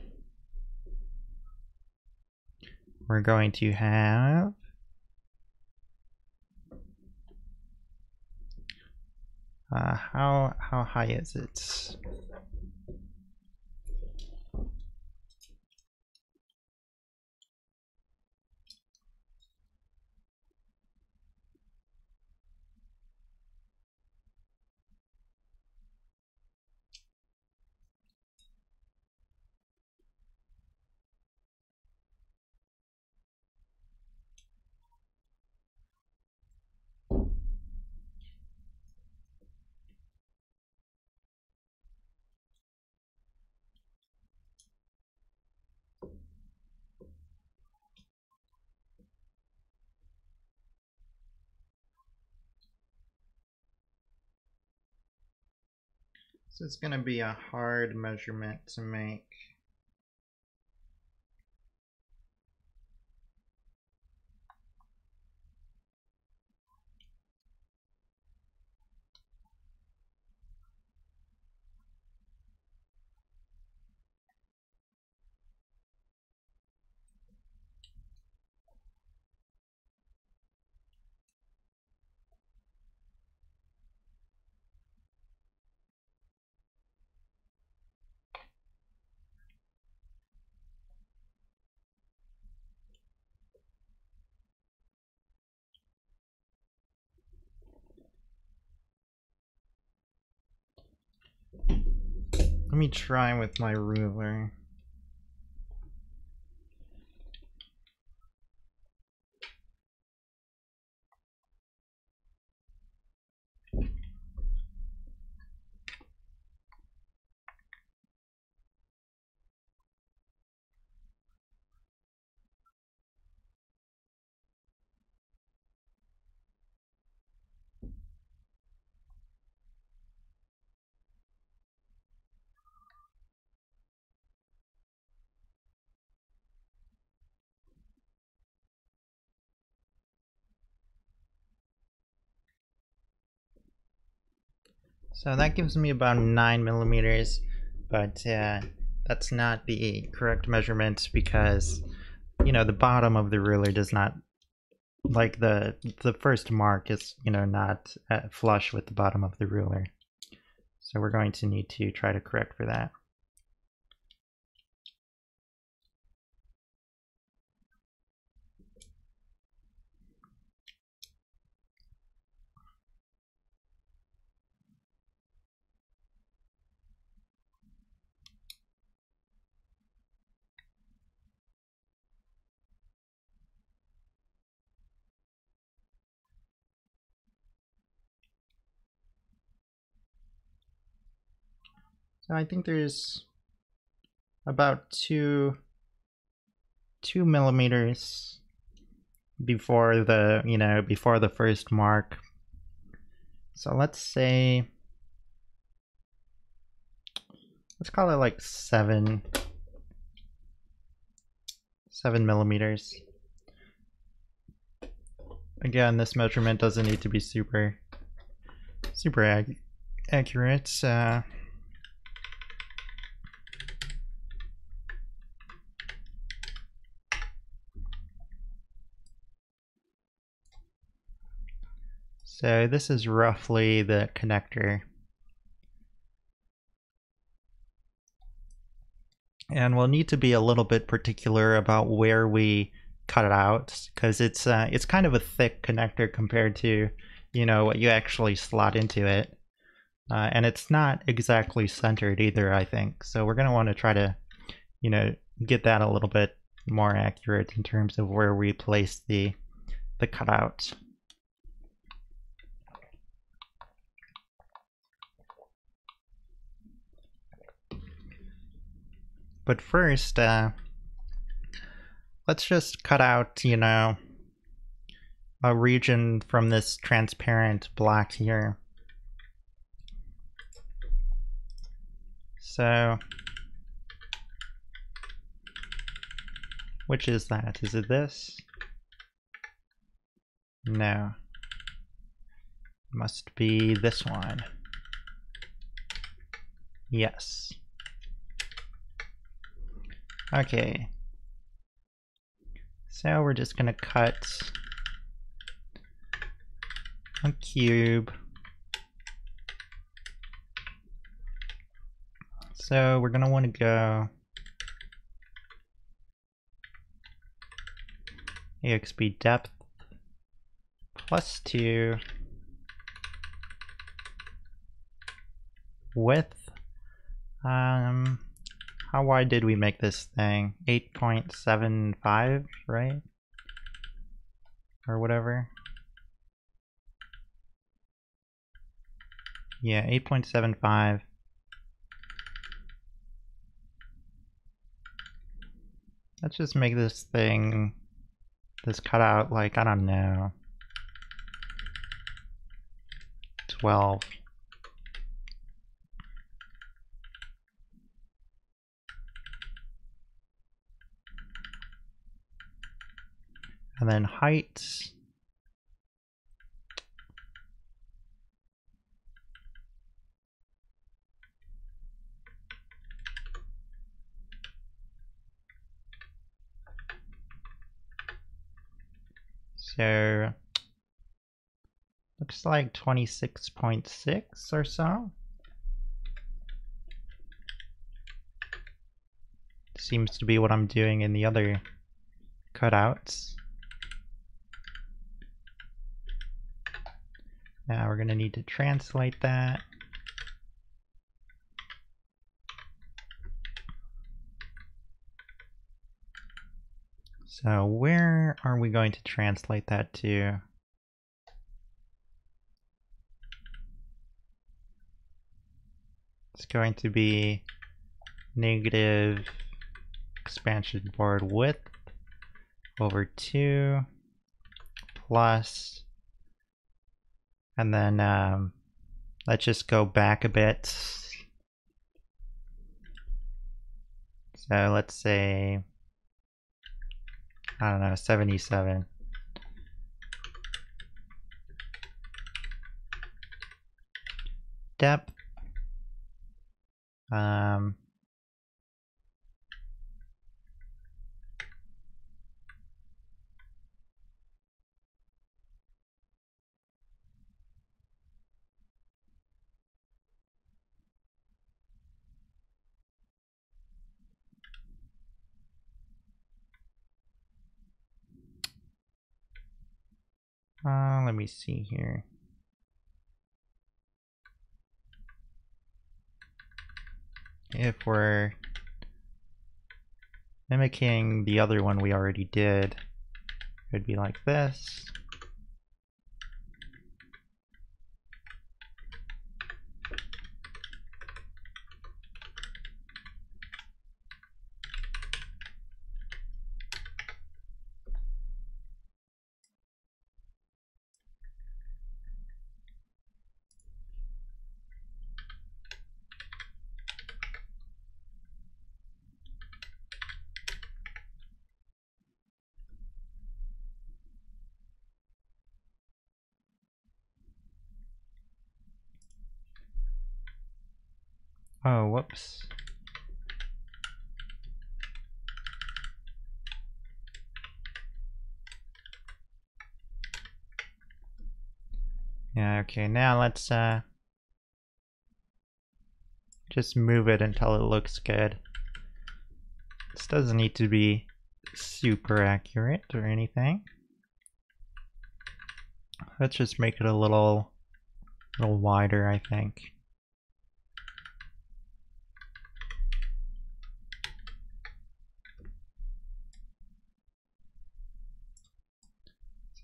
We're going to have uh, how how high is it? So it's going to be a hard measurement to make. Let me try with my ruler. So that gives me about 9 millimeters, but uh, that's not the correct measurement because, you know, the bottom of the ruler does not, like the, the first mark is, you know, not uh, flush with the bottom of the ruler. So we're going to need to try to correct for that. I think there's about two two millimeters before the you know before the first mark. So let's say let's call it like seven seven millimeters. again, this measurement doesn't need to be super, super ac accurate. Uh, so this is roughly the connector. And we'll need to be a little bit particular about where we cut it out because it's uh, it's kind of a thick connector compared to you know what you actually slot into it. Uh, and it's not exactly centered either I think. So we're gonna want to try to you know get that a little bit more accurate in terms of where we place the the cutout but first uh, let's just cut out, you know, a region from this transparent block here. So, which is that? Is it this? No. Must be this one. Yes. Okay, so we're just gonna cut a cube. So we're gonna want to go exp depth plus 2 width um how wide did we make this thing? 8.75, right? Or whatever. Yeah, 8.75. Let's just make this thing, this cutout, like, I don't know, 12. And then height. So looks like 26.6 or so. Seems to be what I'm doing in the other cutouts. Now we're going to need to translate that. So where are we going to translate that to? It's going to be negative expansion board width over 2 plus and then um, let's just go back a bit. So let's say, I don't know, 77. Depth. Um, Uh, let me see here. If we're mimicking the other one we already did, it would be like this. Oh, whoops. Yeah, okay, now let's uh just move it until it looks good. This doesn't need to be super accurate or anything. Let's just make it a little, little wider, I think.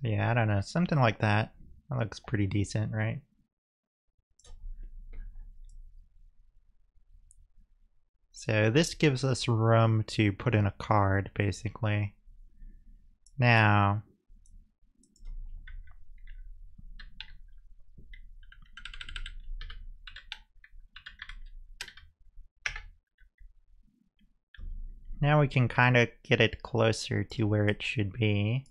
Yeah, I don't know, something like that. That looks pretty decent, right? So this gives us room to put in a card, basically. Now, now we can kind of get it closer to where it should be.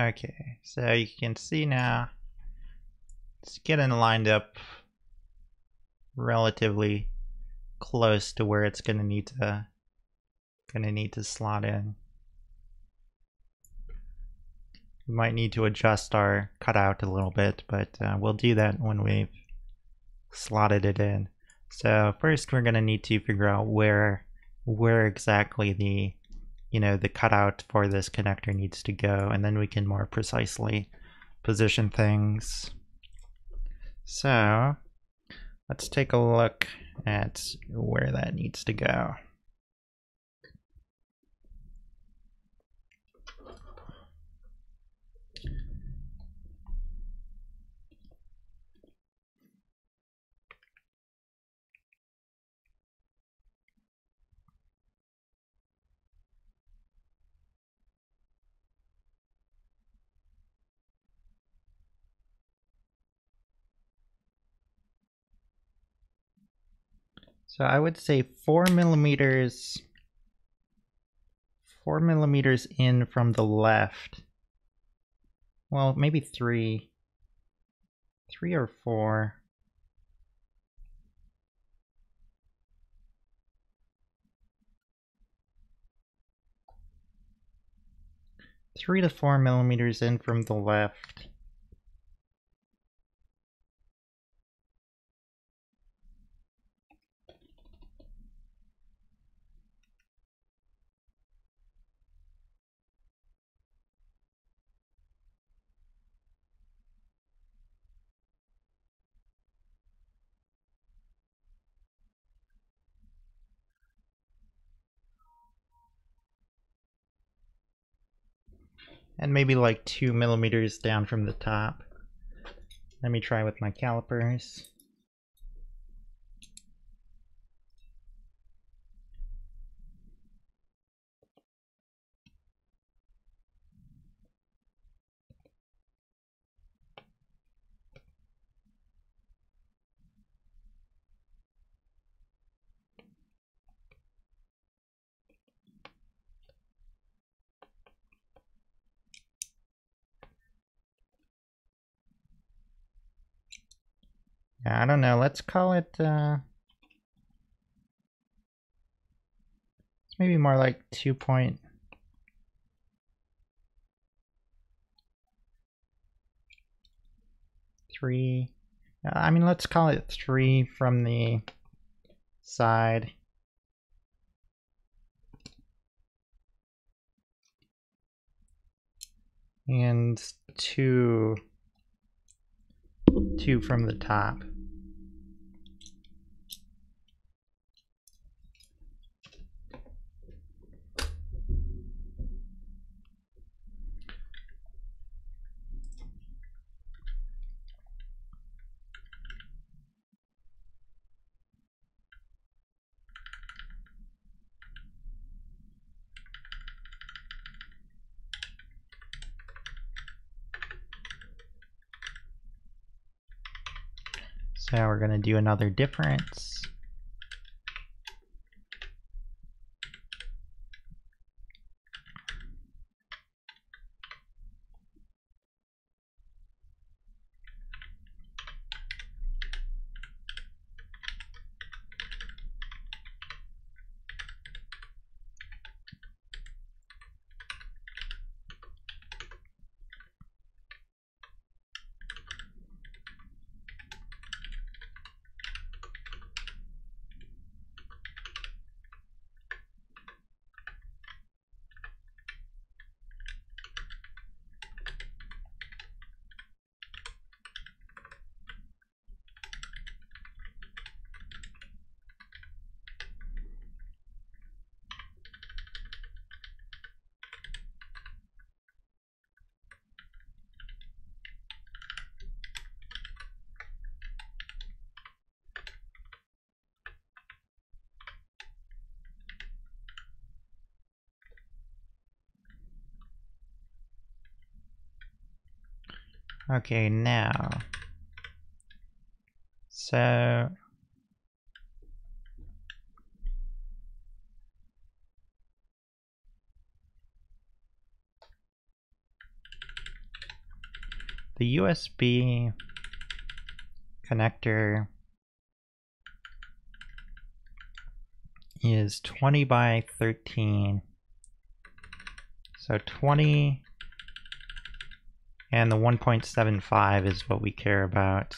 Okay, so you can see now it's getting lined up relatively close to where it's gonna need to gonna need to slot in. We might need to adjust our cutout a little bit, but uh, we'll do that when we've slotted it in. So first we're gonna need to figure out where where exactly the you know, the cutout for this connector needs to go, and then we can more precisely position things. So let's take a look at where that needs to go. So I would say four millimeters, four millimeters in from the left. Well, maybe three, three or four. Three to four millimeters in from the left. And maybe like two millimeters down from the top. Let me try with my calipers. I don't know. Let's call it. Uh, it's maybe more like two point. Three. I mean, let's call it three from the side. and two, two from the top. So we're going to do another difference. Okay, now. So. The USB connector is 20 by 13. So 20 and the 1.75 is what we care about.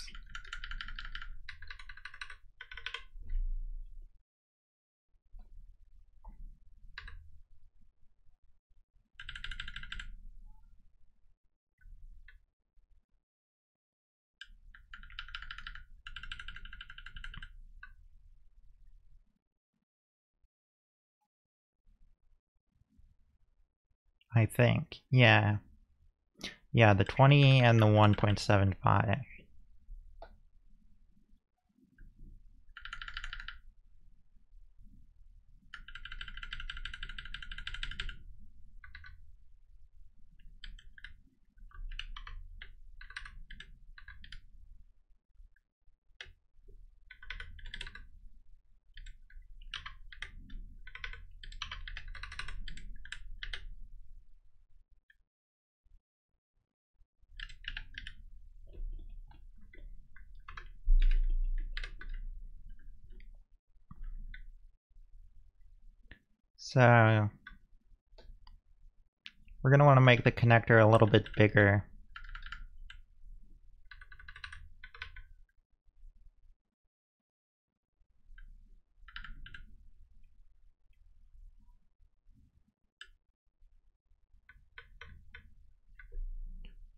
I think, yeah. Yeah, the 20 and the 1.75. So we're going to want to make the connector a little bit bigger.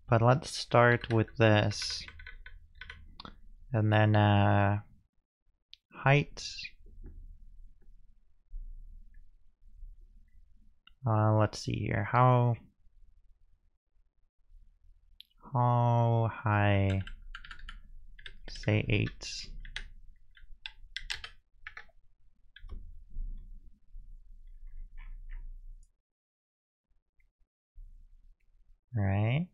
But let's start with this. And then uh, height Uh, let's see here. How how high? Say eight. Right.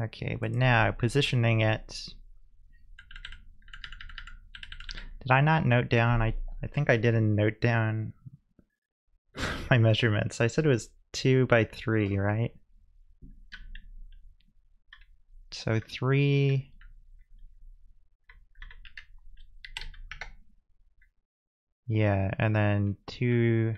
Okay, but now positioning it. Did I not note down? I I think I didn't note down *laughs* my measurements. I said it was two by three, right? So three. Yeah, and then two.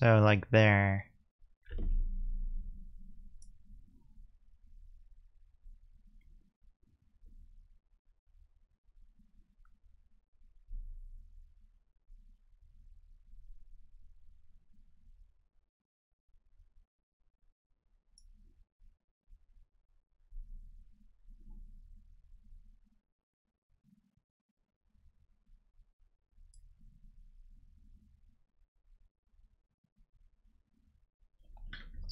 So like there.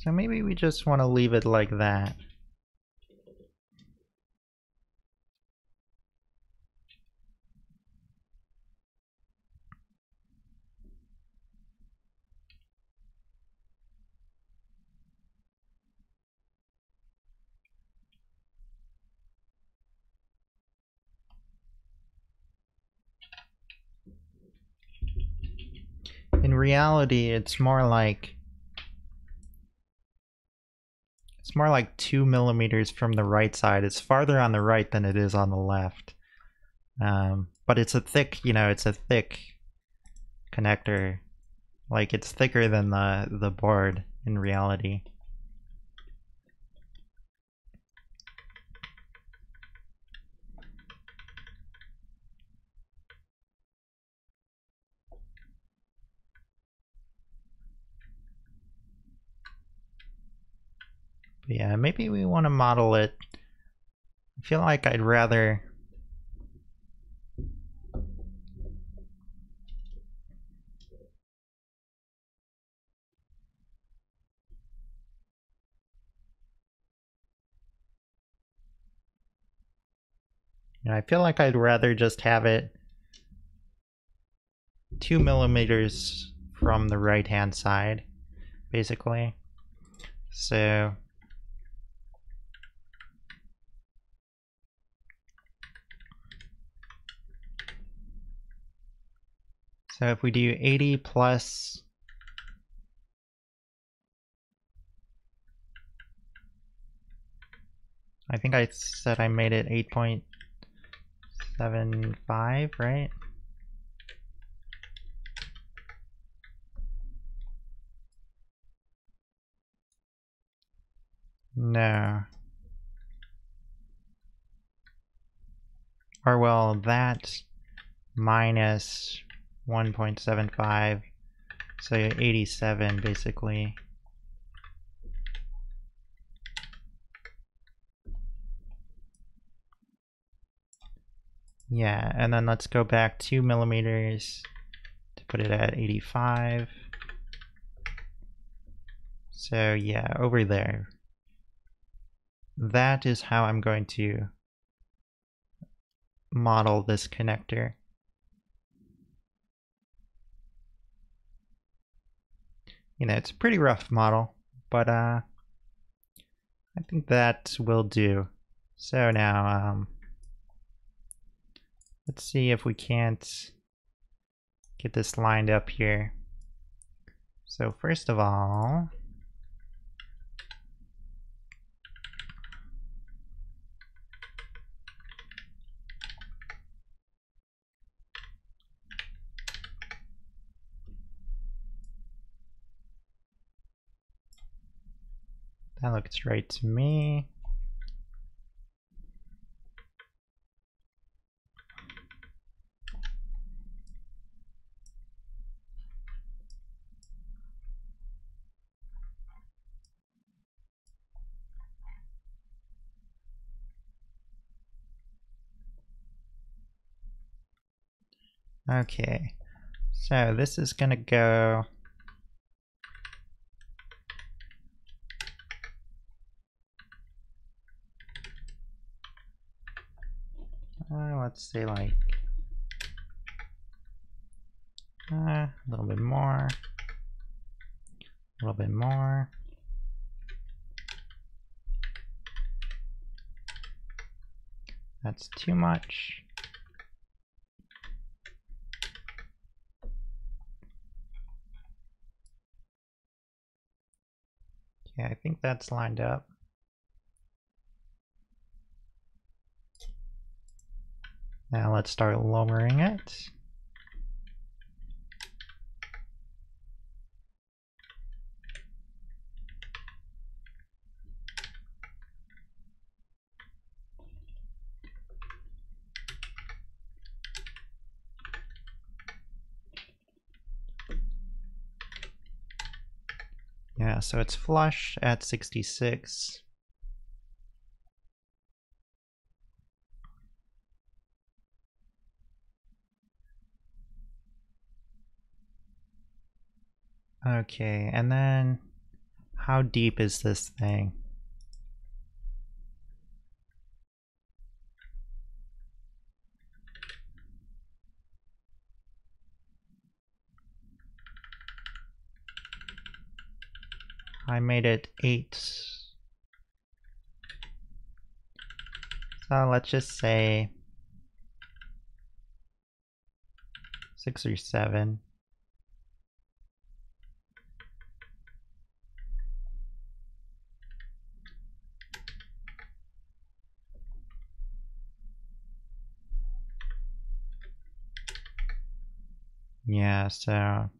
So maybe we just want to leave it like that. In reality, it's more like it's more like two millimeters from the right side. It's farther on the right than it is on the left. Um, but it's a thick, you know, it's a thick connector. Like it's thicker than the the board in reality. But yeah, maybe we want to model it. I feel like I'd rather I feel like I'd rather just have it two millimeters from the right hand side, basically. So So if we do 80 plus I think I said I made it 8.75, right? No. Or well, that minus 1.75, so 87 basically. Yeah, and then let's go back two millimeters to put it at 85. So yeah, over there. That is how I'm going to model this connector. You know, it's a pretty rough model, but uh, I think that will do. So now, um, let's see if we can't get this lined up here. So first of all, That looks right to me. Okay, so this is gonna go Uh, let's say like uh, a little bit more, a little bit more. That's too much. Yeah, I think that's lined up. Now let's start lowering it. Yeah, so it's flush at 66. Okay, and then how deep is this thing? I made it 8. So let's just say 6 or 7. Yeah, so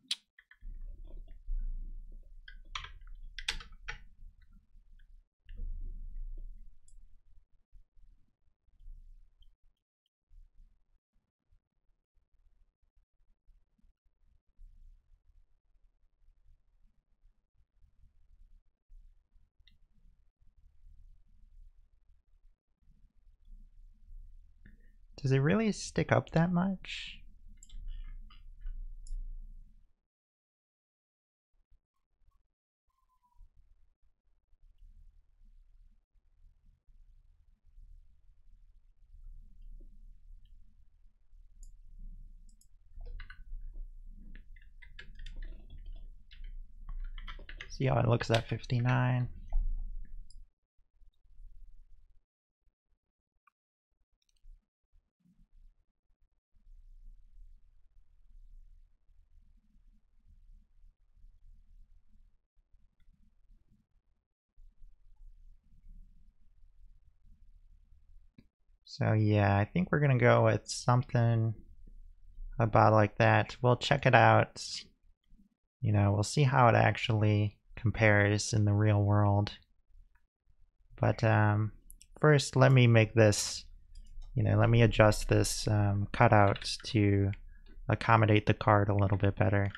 Does it really stick up that much? See how it looks at 59. So yeah, I think we're gonna go with something about like that. We'll check it out. You know, we'll see how it actually compares in the real world. But um, first, let me make this, you know, let me adjust this um, cutout to accommodate the card a little bit better.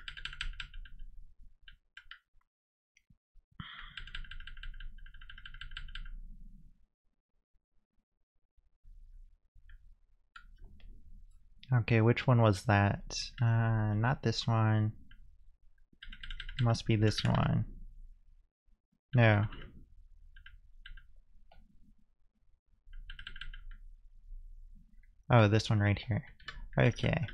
Okay, which one was that? Uh, not this one. Must be this one. No. Oh, this one right here. Okay.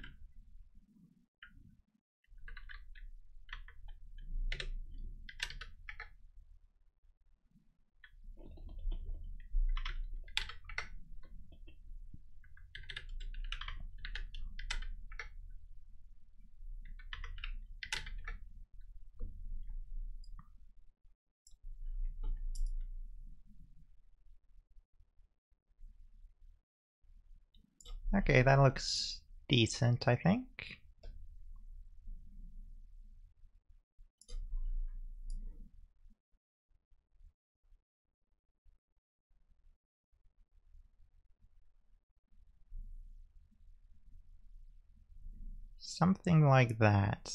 Okay, that looks decent, I think. Something like that,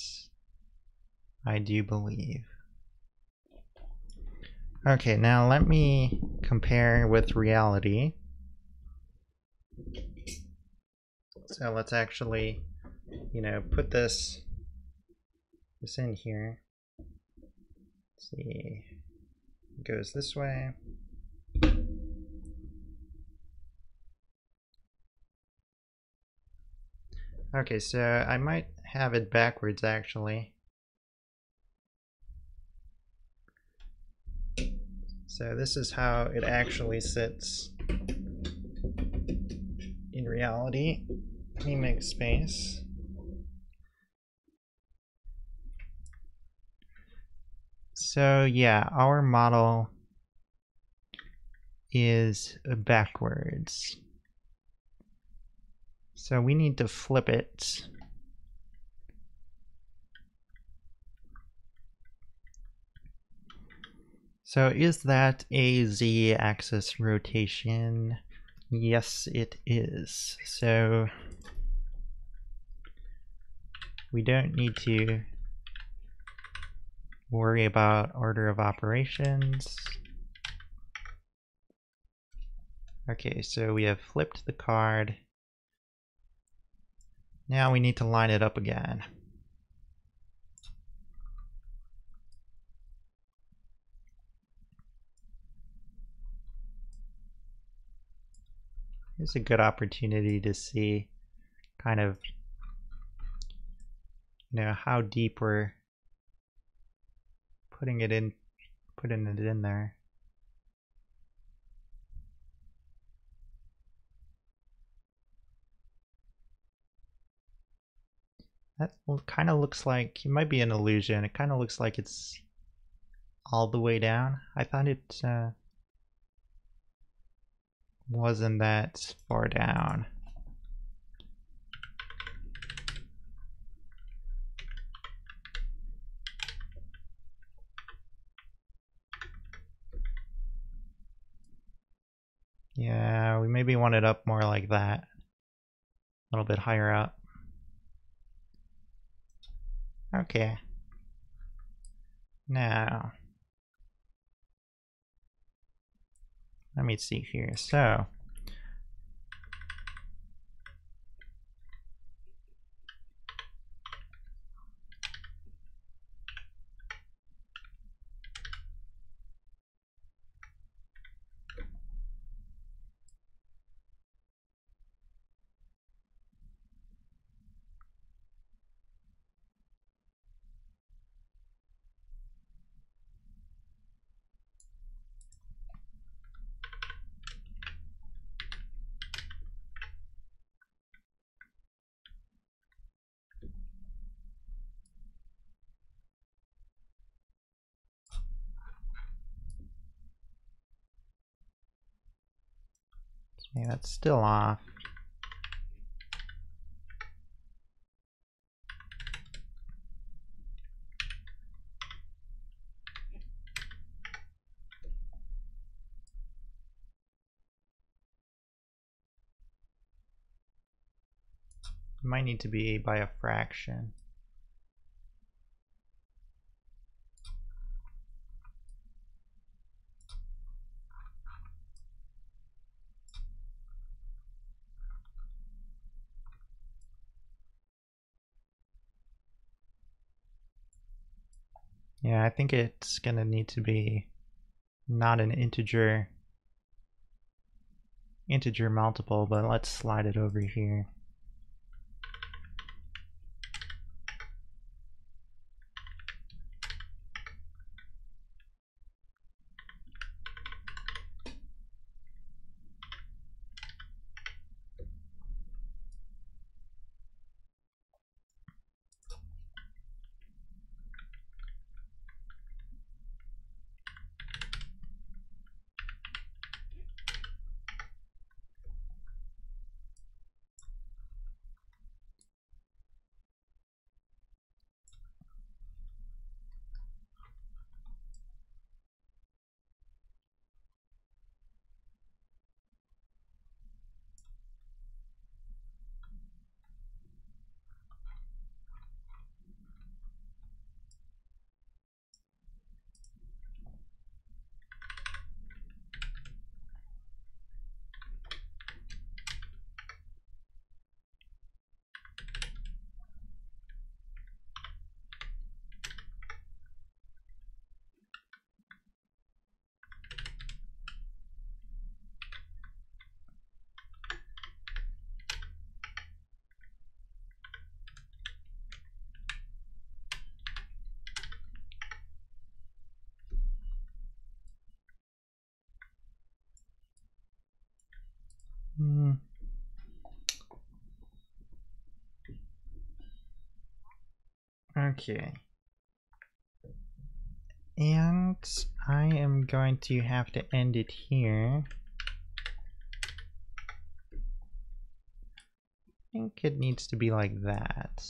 I do believe. Okay, now let me compare with reality. So let's actually, you know, put this this in here. Let's see, it goes this way. Okay, so I might have it backwards actually. So this is how it actually sits in reality. Let me make space. So yeah, our model is backwards. So we need to flip it. So is that a z-axis rotation? Yes, it is. So we don't need to worry about order of operations. Okay, so we have flipped the card. Now we need to line it up again. Here's a good opportunity to see kind of you know how deep we're putting it in putting it in there. That kind of looks like, it might be an illusion, it kind of looks like it's all the way down. I thought it uh, wasn't that far down. Yeah, we maybe want it up more like that. A little bit higher up. Okay. Now, let me see here. So, Okay, that's still off. might need to be by a fraction. Yeah, I think it's gonna need to be not an integer integer multiple, but let's slide it over here. Hmm. Okay. And I am going to have to end it here. I think it needs to be like that.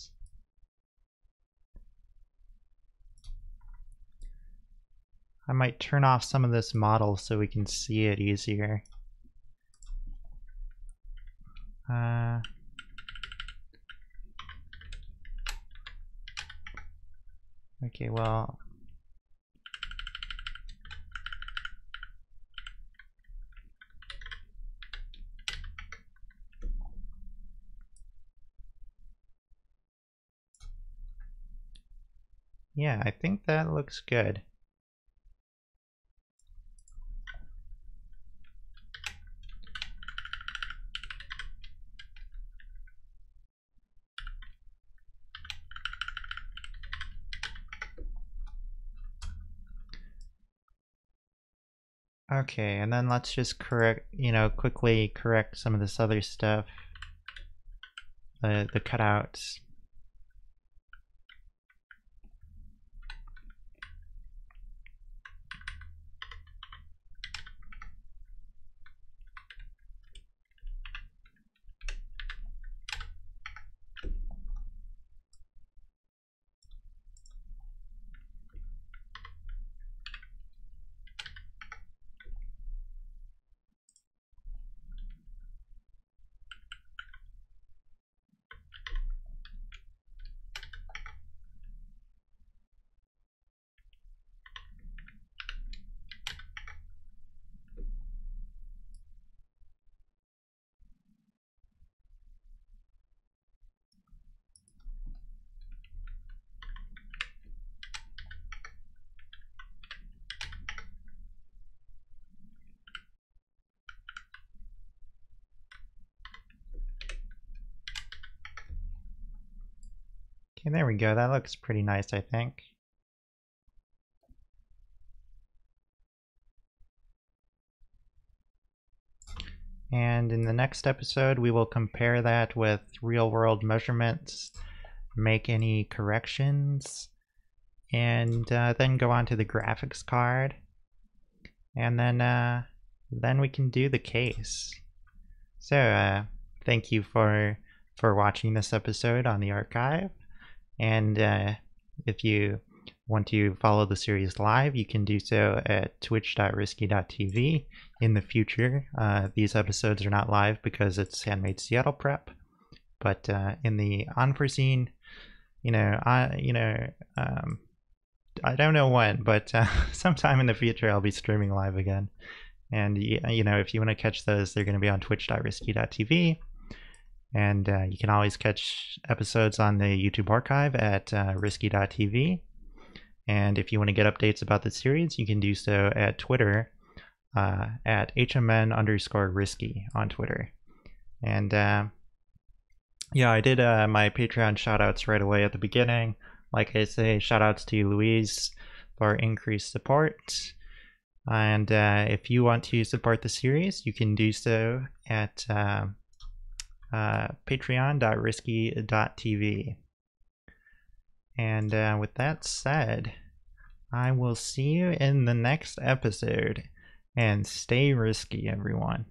I might turn off some of this model so we can see it easier. Uh, Okay, well, yeah, I think that looks good. Okay, and then let's just correct, you know, quickly correct some of this other stuff. The, the cutouts. Go. That looks pretty nice, I think. And in the next episode, we will compare that with real world measurements, make any corrections, and uh, then go on to the graphics card. And then, uh, then we can do the case. So, uh, thank you for, for watching this episode on the archive. And uh, if you want to follow the series live, you can do so at twitch.riscy.tv. In the future, uh, these episodes are not live because it's Handmade Seattle prep, but uh, in the unforeseen, you know, I, you know, um, I don't know when, but uh, *laughs* sometime in the future, I'll be streaming live again. And you know, if you want to catch those, they're going to be on twitch.riscy.tv. And uh, you can always catch episodes on the YouTube archive at uh, riscy.tv. And if you want to get updates about the series, you can do so at Twitter uh, at HMN underscore riscy on Twitter. And uh, yeah, I did uh, my Patreon shoutouts right away at the beginning. Like I say, shoutouts to Louise for increased support. And uh, if you want to support the series, you can do so at uh, uh, patreon.riscy.tv. And uh, with that said, I will see you in the next episode and stay risky, everyone.